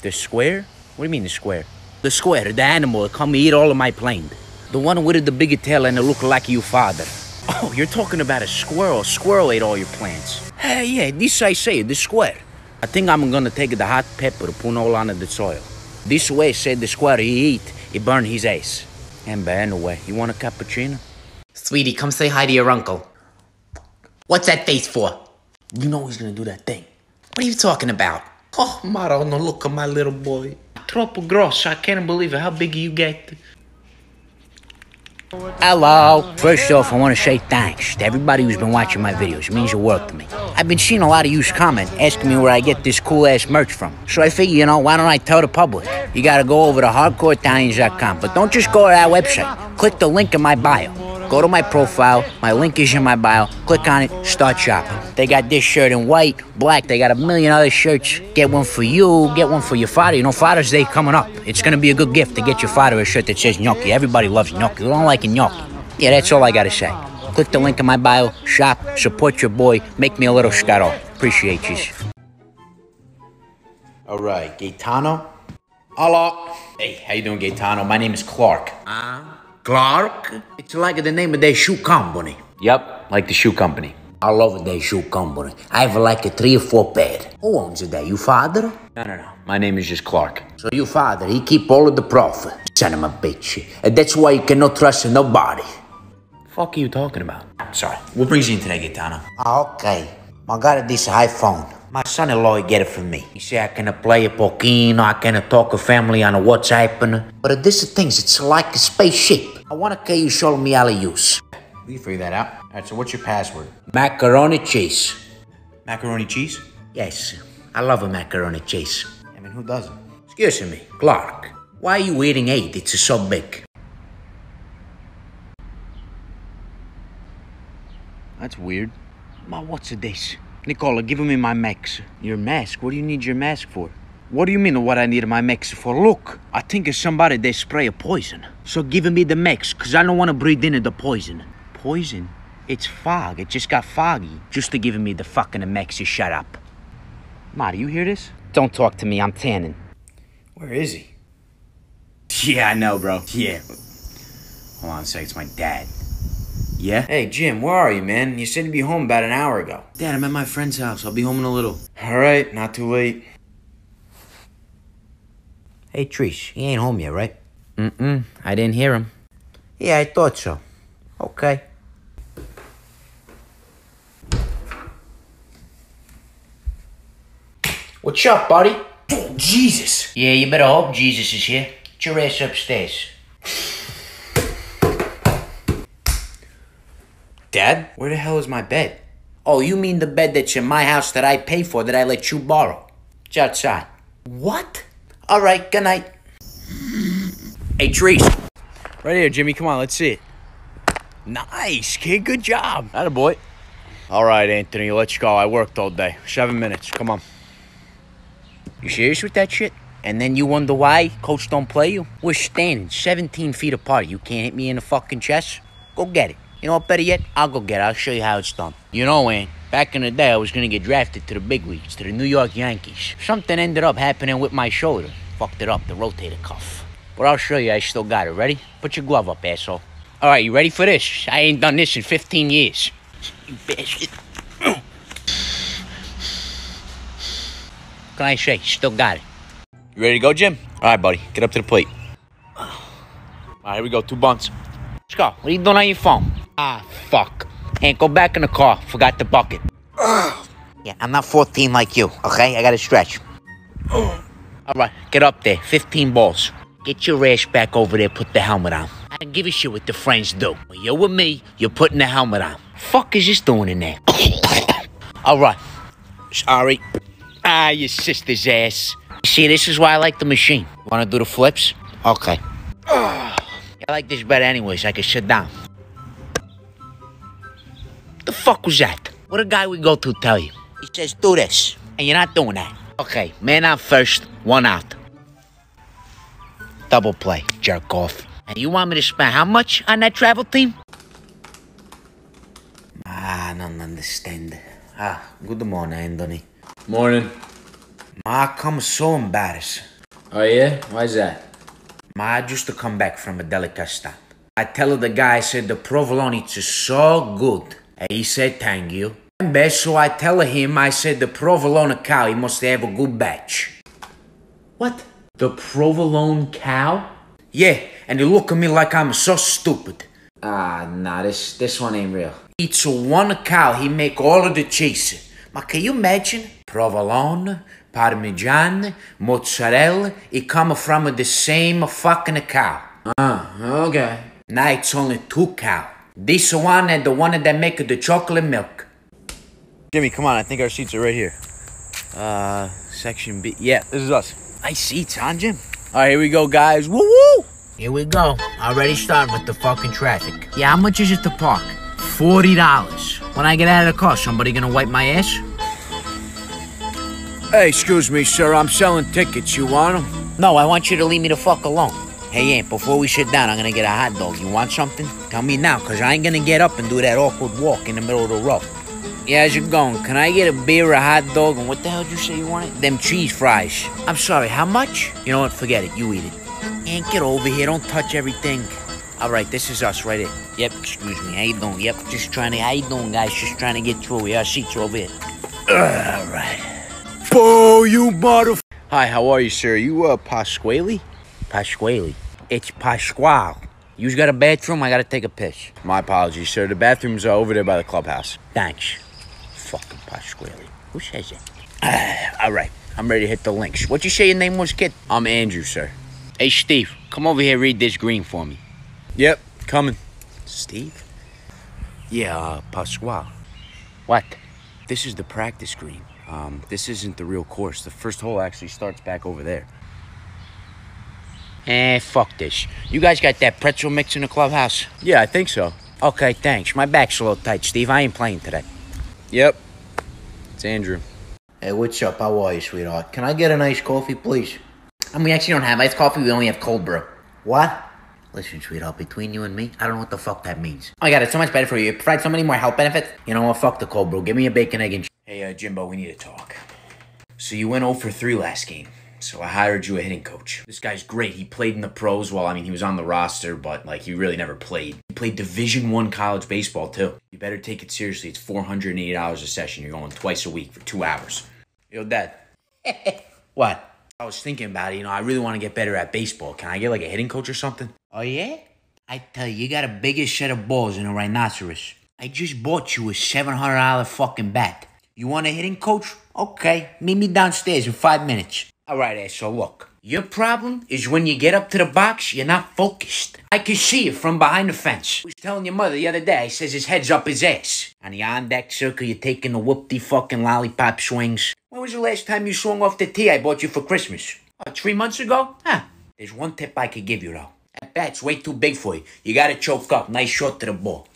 The square? What do you mean the square? The square, the animal come eat all of my plane. The one with the bigger tail and it look like you father. Oh, you're talking about a squirrel. Squirrel ate all your plants. Hey, yeah, this I say, the square. I think I'm gonna take the hot pepper, put all on the soil. This way said the square he eat, he burn his ass. And by anyway, you want a cappuccino? Sweetie, come say hi to your uncle. What's that face for? You know he's gonna do that thing. What are you talking about? Oh, Marono, look at my little boy. Troppo grosso, I can't believe. How big you get? Hello. First off, I want to say thanks to everybody who's been watching my videos. It means the world to me. I've been seeing a lot of you comment asking me where I get this cool ass merch from. So I figure, you know, why don't I tell the public? You gotta go over to hardcoreitalians.com, but don't just go to that website. Click the link in my bio. Go to my profile. My link is in my bio. Click on it. Start shopping. They got this shirt in white, black. They got a million other shirts. Get one for you. Get one for your father. You know, Father's Day coming up. It's gonna be a good gift to get your father a shirt that says gnocchi. Everybody loves gnocchi. Who don't like a gnocchi? Yeah, that's all I gotta say. Click the link in my bio. Shop. Support your boy. Make me a little scuttle. Appreciate you. All right, Gaetano. Hello. Hey, how you doing, Gaetano? My name is Clark. Ah, Clark? It's like the name of their shoe company. Yep, like the shoe company. I love their shoe company. I have like a three or four pair. Who owns it there? You father? No, no, no. My name is just Clark. So you father, he keep all of the profit. Son of a bitch. And that's why you cannot trust nobody. Fuck are you talking about? Sorry. What brings you in today, Gaetano? Ah, okay. I got this iPhone. My son-in-law get it from me. He say I can play a pochino, I can talk to family on a WhatsApp. But this things, it's like a spaceship. I want to you show me how to use. We can figure that out. All right, so what's your password? Macaroni cheese. Macaroni cheese? Yes, I love a macaroni cheese. I mean, who doesn't? Excuse me, Clark. Why are you eating eight? It's so big. That's weird. Ma, what's this? Nicola, give me my mask. Your mask? What do you need your mask for? What do you mean what I need my mask for? Look, I think it's somebody they spray a poison. So give me the mask, cause I don't want to breathe in the poison. Poison? It's fog. It just got foggy. Just to give me the fucking mask, you shut up. Ma, do you hear this? Don't talk to me, I'm tanning. Where is he? [laughs] Yeah, I know, bro. Yeah. Hold on a sec, it's my dad. Yeah? Hey, Jim, where are you, man? You said you'd be home about an hour ago. Dad, I'm at my friend's house. I'll be home in a little. All right, not too late. Hey, Trish, he ain't home yet, right? Mm-mm, I didn't hear him. Yeah, I thought so. Okay. What's up, buddy? Oh, Jesus. Yeah, you better hope Jesus is here. Get your ass upstairs. Dad, where the hell is my bed? Oh, you mean the bed that's in my house that I pay for that I let you borrow? It's outside. What? All right, good night. Hey, Trees. Right here, Jimmy. Come on, let's see it. Nice, kid. Good job. That a boy. All right, Anthony, let's go. I worked all day. Seven minutes. Come on. You serious with that shit? And then you wonder why coach don't play you? We're standing 17 feet apart. You can't hit me in the fucking chest? Go get it. You know what, better yet? I'll go get it. I'll show you how it's done. You know, Ant, back in the day, I was gonna get drafted to the big leagues, to the New York Yankees. Something ended up happening with my shoulder. Fucked it up, the rotator cuff. But I'll show you I still got it. Ready? Put your glove up, asshole. All right, you ready for this? I ain't done this in 15 years. You bastard. Can I say, still got it? You ready to go, Jim? All right, buddy. Get up to the plate. All right, here we go. Two bunts. Let's go. What are you doing on your phone? Ah, fuck. Hank, go back in the car. Forgot the bucket. [sighs] yeah, I'm not 14 like you, okay? I gotta stretch. [gasps] All right, get up there. 15 balls. Get your ass back over there. Put the helmet on. I don't give a shit what the friends do. When you're with me, you're putting the helmet on. Fuck is this doing in there? [coughs] All right. Sorry. Ah, your sister's ass. See, this is why I like the machine. Wanna do the flips? Okay. [sighs] I like this better anyways. I can sit down. The fuck was that? What a guy we go to tell you? He says, do this. And you're not doing that. Okay, man out first, one out. Double play, jerk off. And you want me to spend how much on that travel team? Ah, I don't understand. Ah, good morning, Anthony. Morning. Ma, I'm so embarrassed. Oh yeah? Why's that? Ma I just to come back from a delicatessen. I tell the guy I said the provolone is so good. And he said thank you. And best, so I tell him I said the provolone cow he must have a good batch. What? The provolone cow? Yeah, and he look at me like I'm so stupid. Ah, nah, this this one ain't real. It's one cow, he make all of the cheese. But can you imagine? Provolone, Parmesan, mozzarella, it come from the same fucking cow. Ah, okay. Now it's only two cow. This one and the one that make the chocolate milk. Jimmy, come on. I think our seats are right here. Uh, section B. Yeah, this is us. Nice seats, huh, Jim? All right, here we go, guys. Woo woo! Here we go. Already starting with the fucking traffic. Yeah, how much is it to park? Forty dollars. When I get out of the car, somebody gonna wipe my ass? Hey, excuse me, sir. I'm selling tickets. You want them? No, I want you to leave me the fuck alone. Hey, Ant, before we sit down, I'm gonna get a hot dog. You want something? Tell me now, cause I ain't gonna get up and do that awkward walk in the middle of the road. Yeah, as you're going? Can I get a beer, a hot dog, and what the hell did you say you wanted? Them cheese fries. I'm sorry, how much? You know what? Forget it. You eat it. Ant, get over here. Don't touch everything. All right, this is us right here. Yep, excuse me. How you doing? Yep, just trying to. How you doing, guys? Just trying to get through. Yeah, our seats over here. All right. Boo, you mother... Hi, how are you, sir? You, uh, Pasquale? Pasquale. It's Pasquale. You got a bathroom? I gotta take a piss. My apologies, sir. The bathrooms are over there by the clubhouse. Thanks. Fucking Pasquale. Who says it? [sighs] all right, I'm ready to hit the links. What you say your name was, kid? I'm Andrew, sir. Hey, Steve, come over here. Read this green for me. Yep, coming. Steve? Yeah, uh, Pasquale. What? This is the practice green. Um, this isn't the real course. The first hole actually starts back over there. Eh, fuck this. You guys got that pretzel mix in the clubhouse? Yeah, I think so. Okay, thanks. My back's a little tight, Steve. I ain't playing today. Yep. It's Andrew. Hey, what's up? How are you, sweetheart? Can I get an iced coffee, please? And we actually don't have iced coffee. We only have cold brew. What? Listen, sweetheart, between you and me, I don't know what the fuck that means. Oh my god, it's so much better for you. It provides so many more health benefits. You know what? Fuck the cold brew. Give me a bacon, egg, and Hey, uh, Jimbo, we need to talk. So you went 0 for 3 last game. So I hired you a hitting coach. This guy's great. He played in the pros. Well, I mean, he was on the roster, but like he really never played. He played Division One college baseball too. You better take it seriously. It's four hundred and eighty dollars a session. You're going twice a week for two hours. Yo, Dad. [laughs] what? I was thinking about it. You know, I really want to get better at baseball. Can I get like a hitting coach or something? Oh yeah? I tell you, you got a biggest set of balls in a rhinoceros. I just bought you a seven hundred dollar fucking bat. You want a hitting coach? Okay, meet me downstairs in five minutes. All right, asshole. Look, your problem is when you get up to the box, you're not focused. I can see you from behind the fence. I was telling your mother the other day. Says his head's up his ass. On the on deck circle, you're taking the whoopty fucking lollipop swings. When was the last time you swung off the tee I bought you for Christmas? Oh, three months ago? Huh. There's one tip I could give you though. That bat's way too big for you. You gotta choke up. Nice shot to the ball.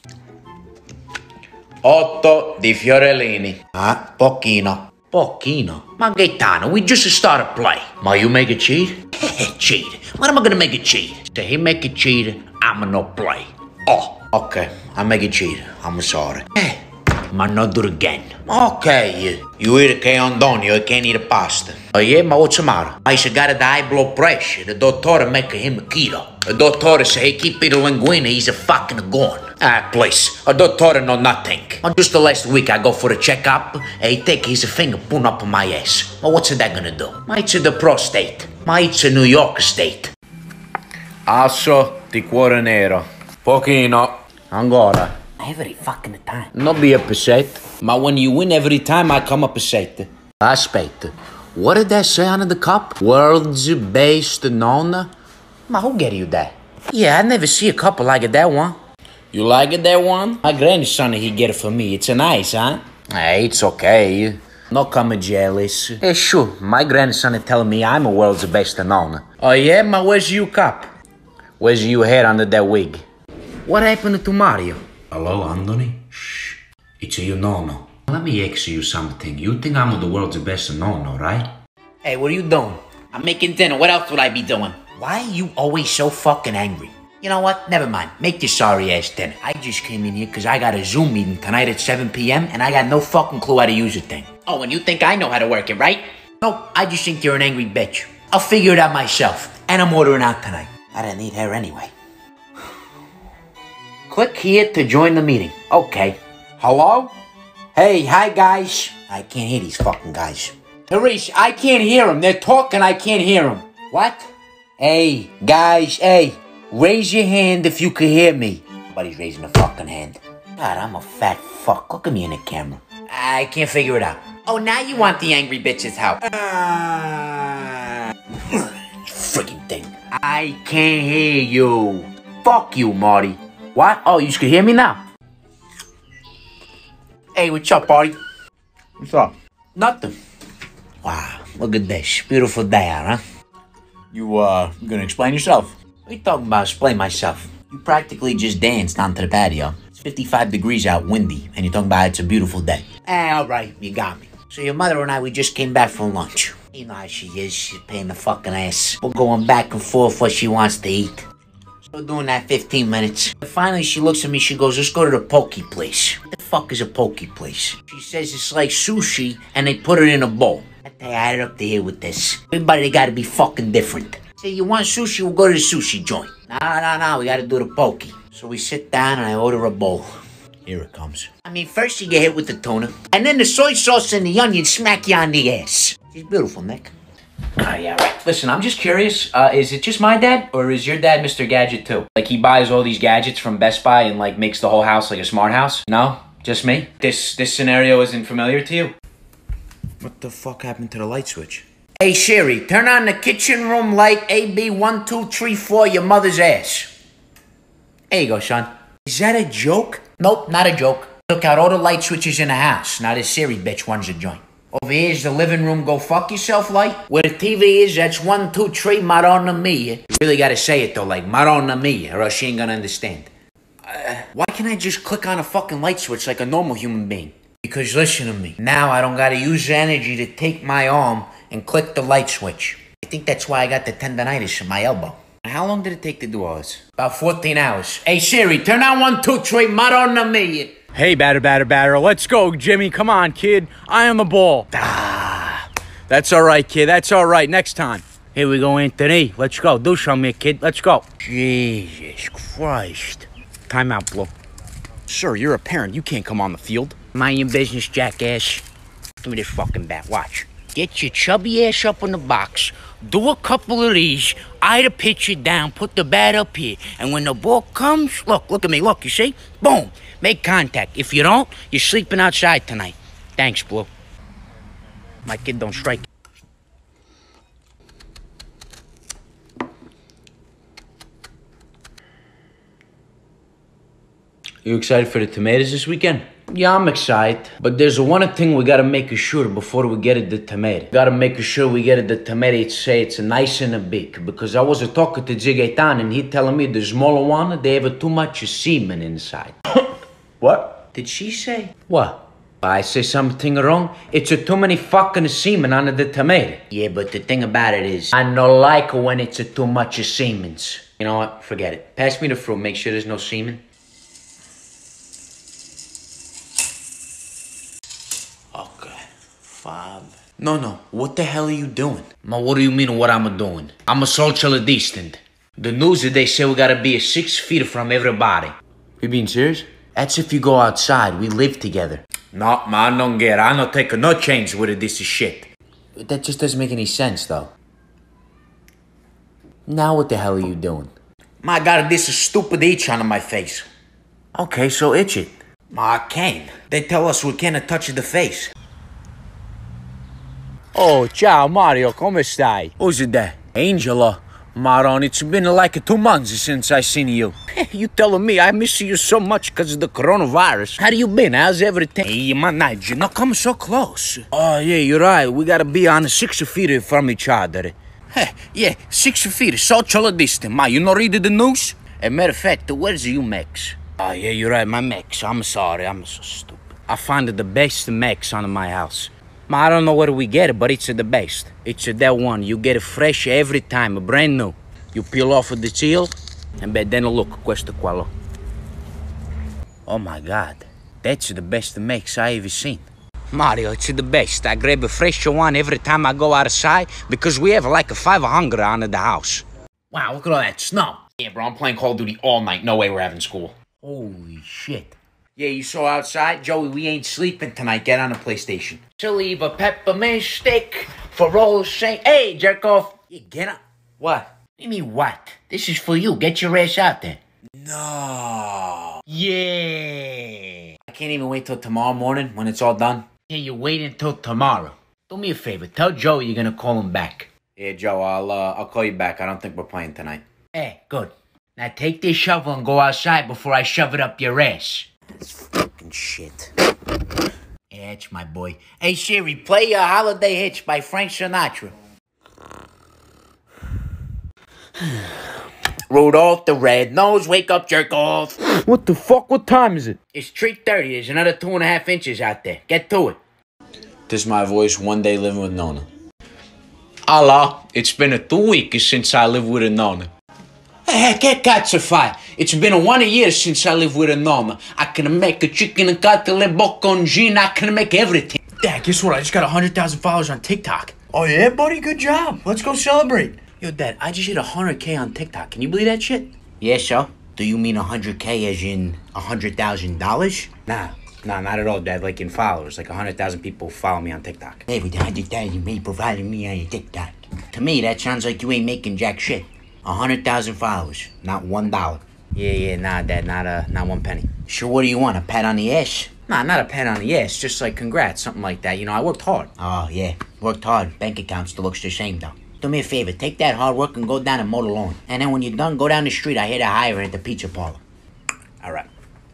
Otto di Fiorellini. Ah, pochino. Pochino? Ma Gaetano, we just started play. Ma you make a cheat? [laughs] cheat? What am I gonna make a cheat? So he make a cheat, I'ma not play. Oh, okay. I make a cheat. I'm sorry. Hey, ma not do it again. Okay, you eat a Antonio, you can't eat a pasta. Oh yeah, ma what's the matter? I said got a high blood pressure. The doctor make him a keto. The doctor say he keep eating linguine, he's a fucking gone. Ah, please. A doctor know nothing. Oh, just the last week I go for a checkup, and he take his finger, put up my ass. Well, what's that gonna do? Ma it's the prostate. Ma it's a New York state. Asso di cuore nero. Pochino. Ancora. Every fucking time. Not be upset. Ma when you win every time, I come upset. Aspetta. What did that say on the cup? World's best known? Ma who get you that? Yeah, I never see a couple like that one. You like it, that one? My grandson, he get it for me. It's a nice, huh? Hey, it's okay. No come jealous. Hey, sure. My grandson is telling me I'm a world's best known. Oh yeah? Ma where's your cup? Where's your hair under that wig? What happened to Mario? Hello, Anthony? Shh. It's you, Nono. Let me ask you something. You think I'm the world's best Nono, right? Hey, what are you doing? I'm making dinner. What else would I be doing? Why are you always so fucking angry? You know what? Never mind. Make your sorry ass dinner. I just came in here because I got a Zoom meeting tonight at 7 p.m. and I got no fucking clue how to use the thing. Oh, and you think I know how to work it, right? Nope. I just think you're an angry bitch. I'll figure it out myself. And I'm ordering out tonight. I don't need her anyway. [sighs] Click here to join the meeting. Okay. Hello? Hey, hi guys. I can't hear these fucking guys. Harish, I can't hear them. They're talking, I can't hear them. What? Hey, guys, hey. Raise your hand if you can hear me. Nobody's raising a fucking hand. God, I'm a fat fuck. Look at me in the camera. I can't figure it out. Oh, now you want the angry bitch's help. Freaking thing. I can't hear you. Fuck you, Marty. What? Oh, you can hear me now? Hey, what's up, Marty? What's up? Nothing. Wow, look at this. Beautiful day out, huh? You, uh, you gonna explain yourself? What are you talking about? Explain myself. You practically just danced onto the patio. It's 55 degrees out, windy, and you're talking about it's a beautiful day. Eh, alright, you got me. So your mother and I, we just came back from lunch. You know how she is, she's paying the fucking ass. We're going back and forth what she wants to eat. So doing that 15 minutes. And finally, she looks at me, she goes, let's go to the poke place. What the fuck is a poke place? She says it's like sushi, and they put it in a bowl. I it up to here with this. Everybody gotta be fucking different. Say, you want sushi, we'll go to the sushi joint. Nah, nah, nah, we gotta do the poke. So we sit down and I order a bowl. Here it comes. I mean, first you get hit with the tuna, and then the soy sauce and the onion smack you on the ass. She's beautiful, Nick. Oh, yeah, right. Listen, I'm just curious. Uh, is it just my dad, or is your dad Mr. Gadget too? Like he buys all these gadgets from Best Buy and like makes the whole house like a smart house? No, just me. This this scenario isn't familiar to you. What the fuck happened to the light switch? Hey Siri, turn on the kitchen room light AB1234 your mother's ass. There you go, son. Is that a joke? Nope, not a joke. Took out all the light switches in the house. Now this Siri bitch runs a joint. Over here's the living room, go fuck yourself light. Where the TV is, that's one, two, three, Madonna mia. You really gotta say it though, like Madonna mia, or else she ain't gonna understand. Uh, why can't I just click on a fucking light switch like a normal human being? Because listen to me. Now I don't gotta use energy to take my arm and click the light switch. I think that's why I got the tendonitis in my elbow. How long did it take to do all this? About 14 hours. Hey Siri, turn on one, two, three, Madonna mia. Hey, batter, batter, batter. Let's go, Jimmy. Come on, kid. I on the ball. Ah, that's all right, kid. That's all right. Next time. Here we go, Anthony. Let's go. Do show me, kid. Let's go. Jesus Christ. Time out, Blue. Sir, you're a parent. You can't come on the field. Mind your business, jackass. Give me this fucking bat. Watch. Get your chubby ass up on the box. Do a couple of these. Eye the pitcher down. Put the bat up here. And when the ball comes, look, look at me. Look, you see? Boom. Make contact. If you don't, you're sleeping outside tonight. Thanks, Blue. My kid don't strike. You excited for the tomatoes this weekend? Yeah, I'm excited. But there's one thing we gotta make sure before we get it the tomato. Gotta make sure we get it the tomato, it's say it's nice and a big. Because I was talking to Jigaitan and he telling me the smaller one, they have too much semen inside. [coughs] what? Did she say? What? I say something wrong? It's a too many fucking semen on the tomato. Yeah, but the thing about it is, I don't like when it's a too much semens. You know what? Forget it. Pass me the fruit. Make sure there's no semen. Okay, Fab. No, no. What the hell are you doing? Ma, what do you mean what I'm doing? I'm a social distant. The news they say we gotta be six feet from everybody. You being serious? That's if you go outside. We live together. No, man, don't get. I don't take no chance with this shit. That just doesn't make any sense, though. Now what the hell are you doing? My God, this is stupid itch on my face. Okay, so itch it. Ma, I can't. They tell us we can't touch the face. Oh, ciao Mario, come stai? Who's that? Angela. Maron, it's been like two months since I seen you. [laughs] you telling me I miss you so much because of the coronavirus? How do you been? How's everything? Hey, manage, not come so close. Oh, yeah, you're right. We gotta be on six feet from each other. Hey, yeah, six feet, social distance. Ma, you not read the news? As a matter of fact, where's you Max? Oh, yeah, you're right, my Max. I'm sorry, I'm so stupid. I found the best Max on my house. I don't know where we get it, but it's the best. It's that one. You get it fresh every time, a brand new. You peel off the seal, and then look, questo quello. Oh my god, that's the best mix I ever seen. Mario, it's the best. I grab a fresh one every time I go outside because we have like a 500 on the house. Wow, look at all that snow. Yeah, bro, I'm playing Call of Duty all night. No way we're having school. Holy shit. Yeah, you saw outside? Joey, we ain't sleeping tonight. Get on the PlayStation. To leave a peppermint stick for all saint. Hey, jerk off. Yeah, get up. What? You mean what? This is for you. Get your ass out there. No. Yeah. I can't even wait till tomorrow morning when it's all done. Yeah, you wait until tomorrow. Do me a favor. Tell Joe you're gonna call him back. Yeah, Joe, I'll uh, I'll call you back. I don't think we're playing tonight. Hey, good. Now take this shovel and go outside before I shove it up your ass. That's fucking shit. Yeah, it's my boy. Hey Siri, play a Holiday Hitch by Frank Sinatra. [sighs] Rudolph the Red Nose, wake up, jerk off. What the fuck? What time is it? It's 3.30. There's another two and a half inches out there. Get to it. This is my voice one day living with Nona. Allah, it's been a two weeks since I lived with a Nona. Heck, get cats a. It's been one year since I live with a Nona. I can make a chicken and cutlet, bocconjin. I can make everything. Dad, guess what? I just got 100,000 followers on TikTok. Oh, yeah, buddy? Good job. Let's go celebrate. Yo, Dad, I just hit 100K on TikTok. Can you believe that shit? Yeah, so? Do you mean 100K as in $100,000? Nah, nah, not at all, Dad. Like in followers. Like 100,000 people follow me on TikTok. Every 100,000 people following me on your TikTok. To me, that sounds like you ain't making jack shit. 100,000 followers, not one dollar. Yeah, yeah, nah, Dad, not a, not one penny. Sure, what do you want, a pat on the ass? Nah, not a pat on the ass. Just like congrats, something like that. You know, I worked hard. Oh, yeah. Worked hard. Bank account still looks the same, though. Do me a favor. Take that hard work and go down and mow the lawn. And then when you're done, go down the street. I hit a hire at the pizza parlor. All right.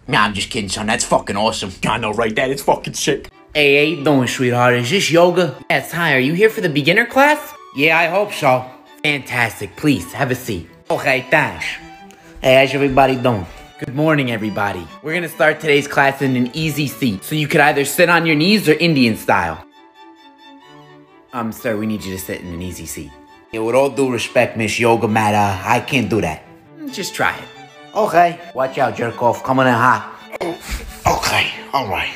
Nah, I'm just kidding, son. That's fucking awesome. [laughs] I know, right, Dad? It's fucking sick. Hey, how you doing, sweetheart? Is this yoga? Yes, hi. Are you here for the beginner class? Yeah, I hope so. Fantastic. Please, have a seat. Okay, thanks. Hey, how's everybody doing? Good morning, everybody. We're gonna start today's class in an easy seat. So you could either sit on your knees or Indian style. Um, sir, we need you to sit in an easy seat. Yeah, with all due respect, Miss Yoga Mat, uh, I can't do that. Just try it. Okay. Watch out, jerk off. Coming in hot. Okay, alright.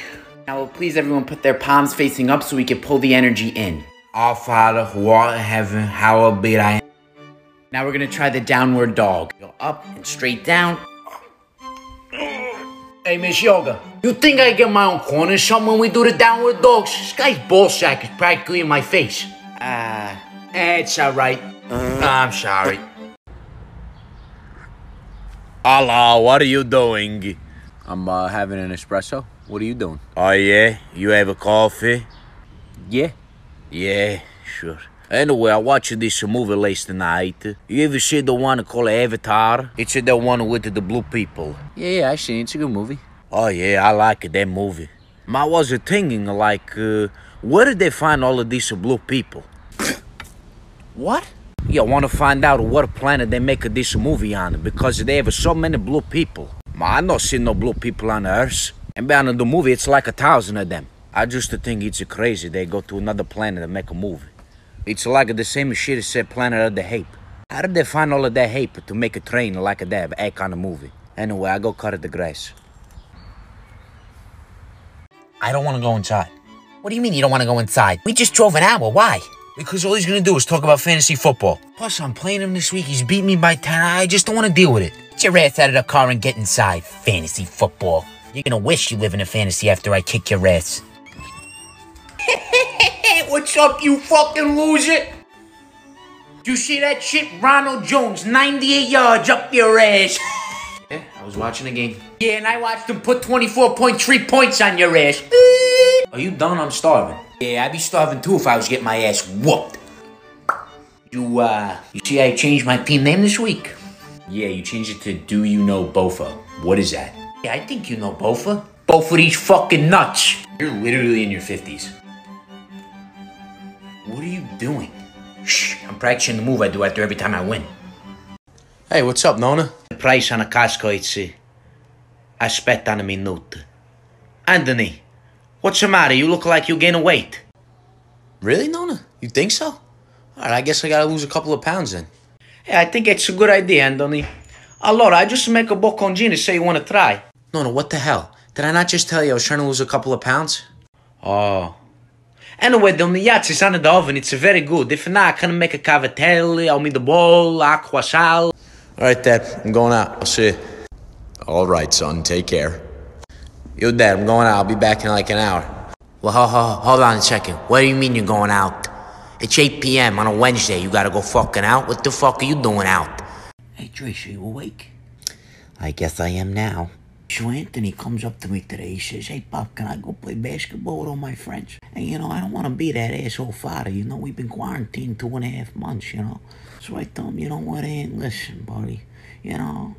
Now, please everyone put their palms facing up so we can pull the energy in. Our Father, who art in heaven, hallowed be thy Now we're gonna try the downward dog. Go up and straight down. Hey, Miss Yoga, you think I get my own corner or something when we do the downward dogs? This guy's ball sack is practically in my face. Ah, Uh, it's alright. I'm sorry. Allah, what are you doing? I'm uh, having an espresso. What are you doing? Oh, yeah? You have a coffee? Yeah. Yeah, sure. Anyway, I watched this movie last night. You ever see the one called Avatar? It's the one with the blue people. Yeah, yeah, I seen it. It's a good movie. Oh yeah, I like that movie. I was thinking, like, uh, where did they find all of these blue people? What? Yeah, I want to find out what planet they make this movie on because they have so many blue people. I not see no blue people on Earth. And behind the movie, it's like a thousand of them. I just think it's crazy they go to another planet and make a movie. It's like the same shit as said Planet of the Ape. How did they find all of that ape to make a train like that act on a movie? Anyway, I go cut the grass. I don't want to go inside. What do you mean you don't want to go inside? We just drove an hour. Why? Because all he's gonna do is talk about fantasy football. Plus, I'm playing him this week. He's beat me by 10. I just don't want to deal with it. Get your ass out of the car and get inside. Fantasy football. You're gonna wish you live in a fantasy after I kick your ass. [laughs] What's up, you fucking loser? You see that shit? Ronald Jones, 98 yards up your ass. [laughs] Yeah, I was watching the game. Yeah, and I watched him put 24.3 points on your ass. Are you done? I'm starving. Yeah, I'd be starving too if I was getting my ass whooped. You, uh, you see I changed my team name this week? Yeah, you changed it to Do You Know Bofa. What is that? Yeah, I think you know Bofa. Both of these fucking nuts. You're literally in your 50s. What are you doing? Shh, I'm practicing the move I do after every time I win. Hey, what's up, Nona? The price on a casco it's uh, aspetta un minuto. Anthony, what's the matter? You look like you're gaining weight. Really, Nona? You think so? Alright, I guess I gotta lose a couple of pounds then. Yeah, I think it's a good idea, Anthony. Allora, I just make a bocconcini and say you want to try. Nona, what the hell? Did I not just tell you I was trying to lose a couple of pounds? Oh. Anyway, the yachts is under the oven. It's very good. If not, I can make a cavatelli? I'll make the bowl, aqua sal. All right, Dad. I'm going out. I'll see you. All right, son. Take care. Yo, Dad. I'm going out. I'll be back in like an hour. Well, ho, ho, hold on a second. What do you mean you're going out? It's 8 p.m. on a Wednesday. You gotta go fucking out? What the fuck are you doing out? Hey, Trace, are you awake? I guess I am now. So Anthony comes up to me today. He says, Hey, Pop, can I go play basketball with all my friends? And, you know, I don't want to be that asshole father. You know, we've been quarantined two and a half months, you know. So I told him, You know what, Ant? Listen, buddy. You know,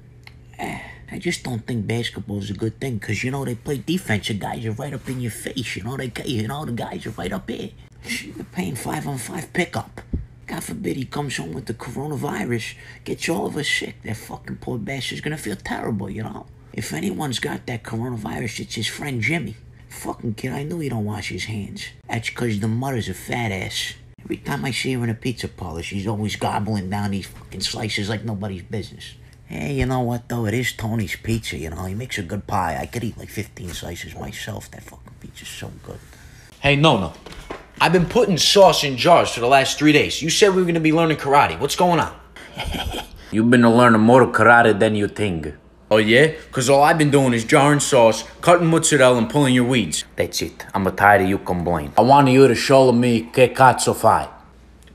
eh, I just don't think basketball's a good thing because, you know, they play defense. The guys are right up in your face. You know, they, you know, the guys are right up here. You're paying five on five pickup. God forbid he comes home with the coronavirus, gets all of us sick. That fucking poor bastard's gonna feel terrible, you know? If anyone's got that coronavirus, it's his friend Jimmy. Fucking kid, I knew he don't wash his hands. That's because the mother's a fat ass. Every time I see her in a pizza parlor, she's always gobbling down these fucking slices like nobody's business. Hey, you know what though? It is Tony's pizza, you know. He makes a good pie. I could eat like 15 slices myself. That fucking pizza's so good. Hey, no, no. I've been putting sauce in jars for the last three days. You said we were gonna be learning karate. What's going on? [laughs] You've been learning more karate than you think. Oh, yeah? Because all I've been doing is jarring sauce, cutting mozzarella, and pulling your weeds. That's it. I'm tired of you complaining. I want you to show me che cazzo fai.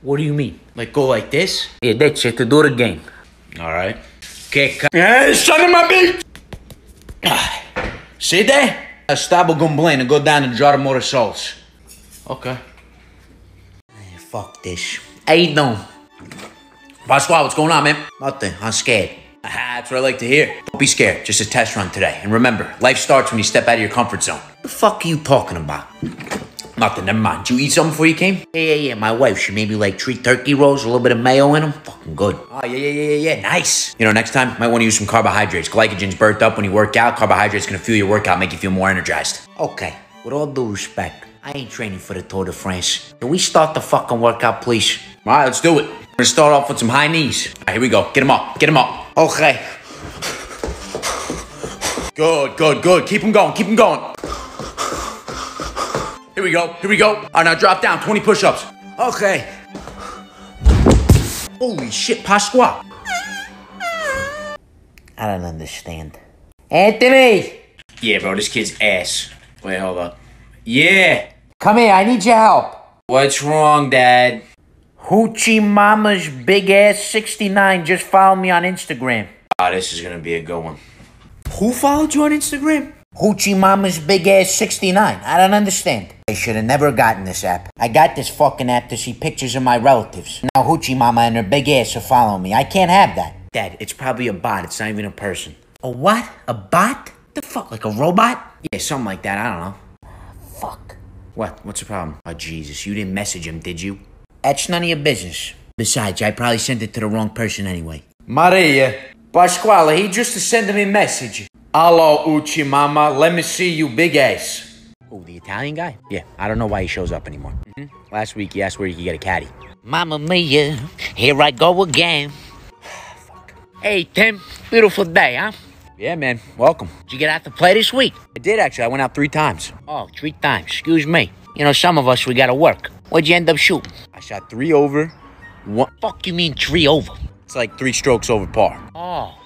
What do you mean? Like go like this? Yeah, that's it. To do it again. All right. Che ca- Hey, son of my bitch! [sighs] See there? Stavo complaining and go down and jar more sauce. Okay. Fuck this. How you doing? Pasquale, what's going on, man? Nothing. I'm scared. That's what I like to hear. Don't be scared. Just a test run today. And remember, life starts when you step out of your comfort zone. What the fuck are you talking about? Nothing, never mind. Did you eat something before you came? Yeah, yeah, yeah. My wife, she made me like three turkey rolls, a little bit of mayo in them. Fucking good. Oh, yeah, yeah, yeah, yeah. Nice. You know, next time, might want to use some carbohydrates. Glycogen's burnt up when you work out. Carbohydrates gonna fuel your workout, make you feel more energized. Okay, with all due respect, I ain't training for the Tour de France. Can we start the fucking workout, please? All right, let's do it. We're gonna start off with some high knees. All right, here we go. Get them up. Get them up. Okay. Good, good, good. Keep them going. Keep them going. Here we go. Here we go. All right, now drop down. 20 push-ups. Okay. Holy shit, Pasqua. I don't understand. Anthony! Yeah, bro, this kid's ass. Wait, hold up. Yeah. Come here, I need your help. What's wrong, Dad? Hoochie Mama's Big Ass 69 just followed me on Instagram. Ah, this is gonna be a good one. Who followed you on Instagram? Hoochie Mama's Big Ass 69. I don't understand. I should have never gotten this app. I got this fucking app to see pictures of my relatives. Now Hoochie Mama and her big ass are following me. I can't have that. Dad, it's probably a bot. It's not even a person. A what? A bot? The fuck? Like a robot? Yeah, something like that. I don't know. Fuck. What? What's the problem? Oh, Jesus. You didn't message him, did you? That's none of your business. Besides, I probably sent it to the wrong person anyway. Maria. Pasquale, he just sent me a message. Hello, Uchi Mama. Let me see you, big ass. Oh, the Italian guy? Yeah, I don't know why he shows up anymore. Mhm. Last week he asked where he could get a caddy. Mamma mia, here I go again. [sighs] Hey, Tim, beautiful day, huh? Yeah, man. Welcome. Did you get out to play this week? I did actually. I went out three times. Oh, three times. Excuse me. You know, some of us, we gotta work. What'd you end up shooting? I shot three over. What Fuck you mean three over? It's like three strokes over par. Oh.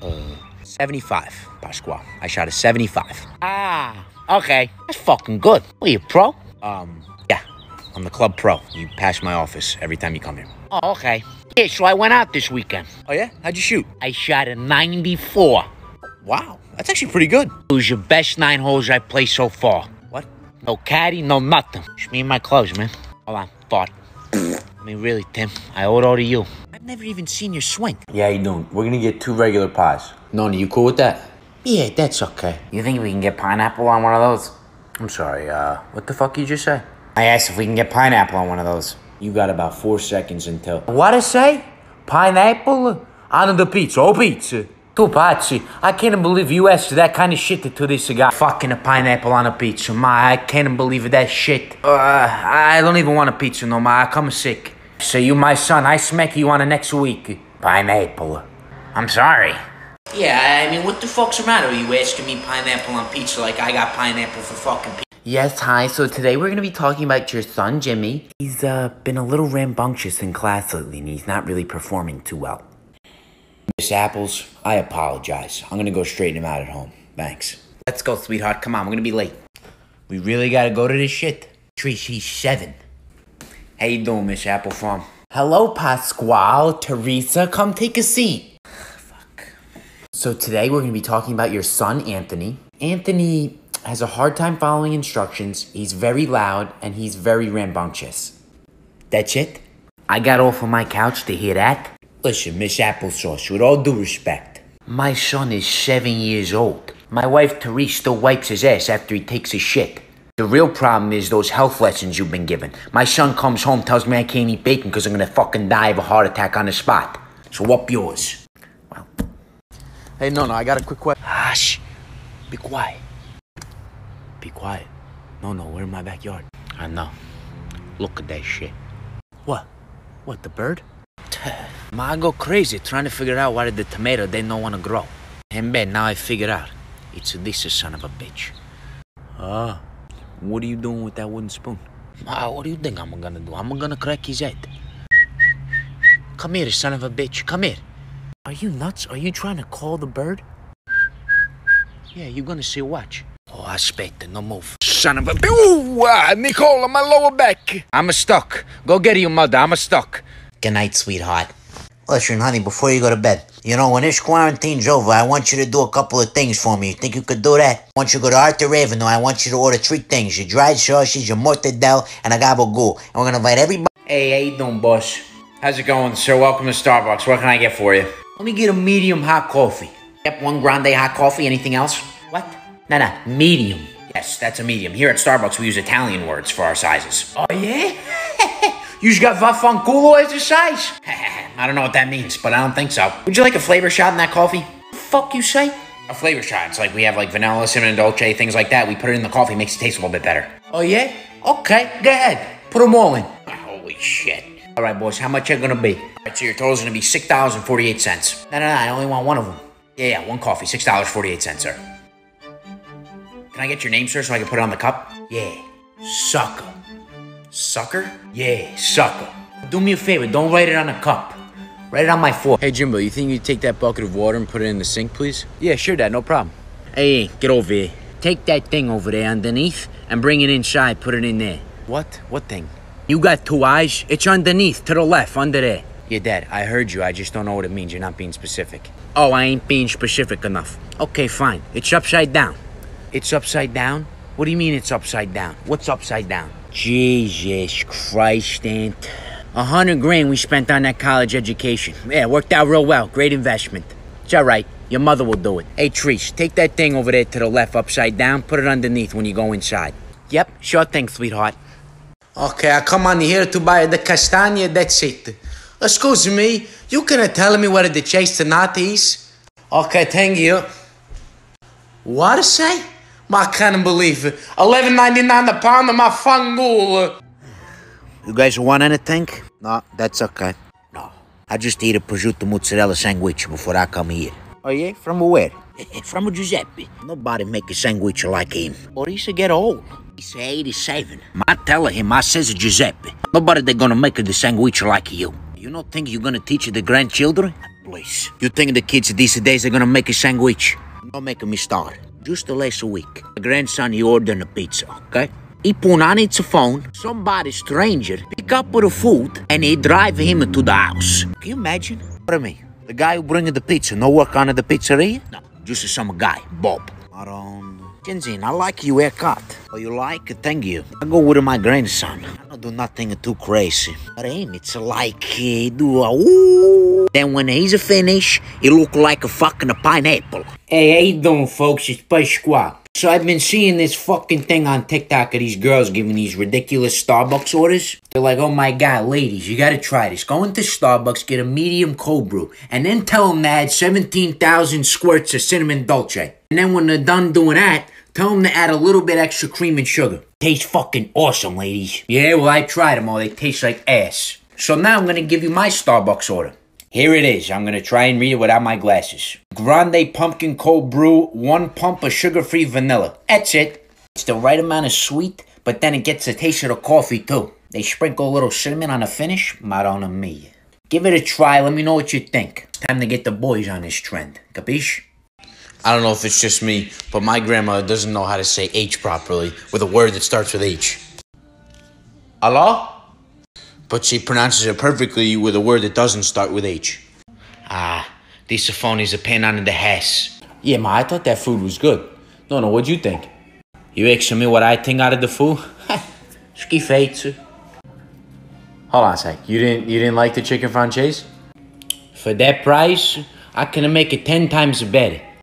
Uh, 75, Pasqua. I shot a 75. Ah, okay. That's fucking good. Were you pro? Um, yeah. I'm the club pro. You pass my office every time you come here. Oh, okay. Yeah, so I went out this weekend. Oh, yeah? How'd you shoot? I shot a 94. Wow. That's actually pretty good. It was your best nine holes I played so far. What? No caddy, no nothing. Just me and my clothes, man. Hold on, thought. I mean, really, Tim, I owe it all to you. I've never even seen your swing. Yeah, you don't. We're gonna get two regular pies. Noni, you cool with that? Yeah, that's okay. You think we can get pineapple on one of those? I'm sorry, uh, what the fuck did you just say? I asked if we can get pineapple on one of those. You got about four seconds until. What I say? Pineapple? On the pizza, oh pizza. Tu pazzi, I can't believe you asked that kind of shit to this guy. Fucking a pineapple on a pizza, ma, I can't believe that shit. Uh, I don't even want a pizza no more, I come sick. So you my son, I smack you on the next week. Pineapple. I'm sorry. Yeah, I mean, what the fuck's the matter with you asking me pineapple on pizza like I got pineapple for fucking pizza? Yes, hi. So today we're going to be talking about your son, Jimmy. He's uh, been a little rambunctious in class lately and he's not really performing too well. Miss Apples, I apologize. I'm gonna go straighten him out at home. Thanks. Let's go, sweetheart. Come on, we're going to be late. We really gotta go to this shit. Trish, he's seven. How you doing, Miss Apple Farm? Hello, Pasquale, Teresa, come take a seat. Fuck. So today we're going to be talking about your son, Anthony. Anthony has a hard time following instructions. He's very loud and he's very rambunctious. That's it? I got off of my couch to hear that. Listen, Miss Applesauce, with all due respect, my son is seven years old. My wife Therese still wipes his ass after he takes a shit. The real problem is those health lessons you've been given. My son comes home, tells me I can't eat bacon because I'm gonna fucking die of a heart attack on the spot. So up yours. Well. Hey, no, no, I got a quick question. Hush. Ah, Be quiet. Be quiet. No, no, we're in my backyard. I know. Look at that shit. What? What, the bird? Ma, I go crazy trying to figure out why the tomato they don't want to grow. And Ben, now I figure out. It's this son of a bitch. Ah, what are you doing with that wooden spoon? Ma, what do you think I'm gonna do? I'm gonna crack his head. Come here, son of a bitch. Come here. Are you nuts? Are you trying to call the bird? Yeah, you're gonna see. Watch. Oh, aspetta, no move. Son of a. Ooh, ah, Nicola, my lower back. I'm a stuck. Go get your mother. I'm a stuck. Good night, sweetheart. Listen, honey, before you go to bed, you know, when this quarantine's over, I want you to do a couple of things for me. You think you could do that? I want you to go to Arthur Avenue. I want you to order three things. Your dried sausage, your mortadella, and a gabagool. And we're gonna invite everybody. Hey, how you doing, boss? How's it going, sir? Welcome to Starbucks. What can I get for you? Let me get a medium hot coffee. Yep, one grande hot coffee. Anything else? What? No, no, medium. Yes, that's a medium. Here at Starbucks, we use Italian words for our sizes. Oh, yeah? You got vaffanculo as a size? [laughs] I don't know what that means, but I don't think so. Would you like a flavor shot in that coffee? Fuck you say? A flavor shot. It's like we have like vanilla, cinnamon dolce, things like that. We put it in the coffee, makes it taste a little bit better. Oh, yeah? Okay, go ahead. Put them all in. Ah, holy shit. All right, boys, how much are gonna be? All right, so your total's gonna be $6.48. No, no, no, I only want one of them. Yeah, yeah, one coffee, $6.48, sir. Can I get your name, sir, so I can put it on the cup? Yeah, sucker. Sucker? Yeah, sucker. Do me a favor, don't write it on a cup. Write it on my fork. Hey, Jimbo, you think you'd take that bucket of water and put it in the sink, please? Yeah, sure, Dad, no problem. Hey, get over here. Take that thing over there underneath and bring it inside. Put it in there. What? What thing? You got two eyes? It's underneath, to the left, under there. Yeah, Dad, I heard you. I just don't know what it means. You're not being specific. Oh, I ain't being specific enough. Okay, fine. It's upside down. It's upside down? What do you mean it's upside down? What's upside down? Jesus Christ, Ant. A hundred grand we spent on that college education. Yeah, worked out real well. Great investment. It's all right. Your mother will do it. Hey, Treese, take that thing over there to the left, upside down. Put it underneath when you go inside. Yep, sure thing, sweetheart. Okay, I come on here to buy the castagna, that's it. Excuse me, you can tell me where the chestnut is? Okay, thank you. What say? I can't believe it. Eleven ninety nine a pound of my fangul. You guys want anything? No, that's okay. No. I just ate a prosciutto mozzarella sandwich before I come here. Oh, yeah? From where? [laughs] From Giuseppe. Nobody make a sandwich like him. Or he's a get old. He's 87. I tell him, I says Giuseppe. Nobody they gonna make the sandwich like you. You don't think you're gonna teach the grandchildren? Please. You think the kids these days are gonna make a sandwich? Don't make me start. Just the last week. My grandson, he ordered a pizza, okay? He put on its phone, somebody stranger pick up the food, and he drive him to the house. Can you imagine? What I mean? The guy who bring the pizza, no work on the pizzeria? No, just some guy, Bob. Maron. Tenzin, I like your haircut. Oh, you like? Thank you. I go with my grandson. I don't do nothing too crazy. But him, it's like eh, he do a ooh. Then when he's finished, he look like a fucking pineapple. Hey, how you doing, folks? It's Pasquale. So I've been seeing this fucking thing on TikTok of these girls giving these ridiculous Starbucks orders. They're like, oh my god, ladies, you gotta try this. Go into Starbucks, get a medium cold brew, and then tell them to add 17,000 squirts of cinnamon dolce. And then when they're done doing that, tell them to add a little bit extra cream and sugar. Tastes fucking awesome, ladies. Yeah, well, I tried them all. They taste like ass. So now I'm gonna give you my Starbucks order. Here it is. I'm gonna try and read it without my glasses. Grande pumpkin cold brew, one pump of sugar-free vanilla. That's it. It's the right amount of sweet, but then it gets the taste of the coffee too. They sprinkle a little cinnamon on the finish, Madonna mia. Give it a try, let me know what you think. Time to get the boys on this trend. Capiche? I don't know if it's just me, but my grandmother doesn't know how to say H properly with a word that starts with H. Hello? But she pronounces it perfectly with a word that doesn't start with H. Ah, this phone is a pain on the ass. Yeah, ma, I thought that food was good. No, no, what'd you think? You asking me what I think out of the food? [laughs] Schifeitsu. Hold on a sec. You didn't you didn't like the chicken franchise? For that price, I can make it ten times better.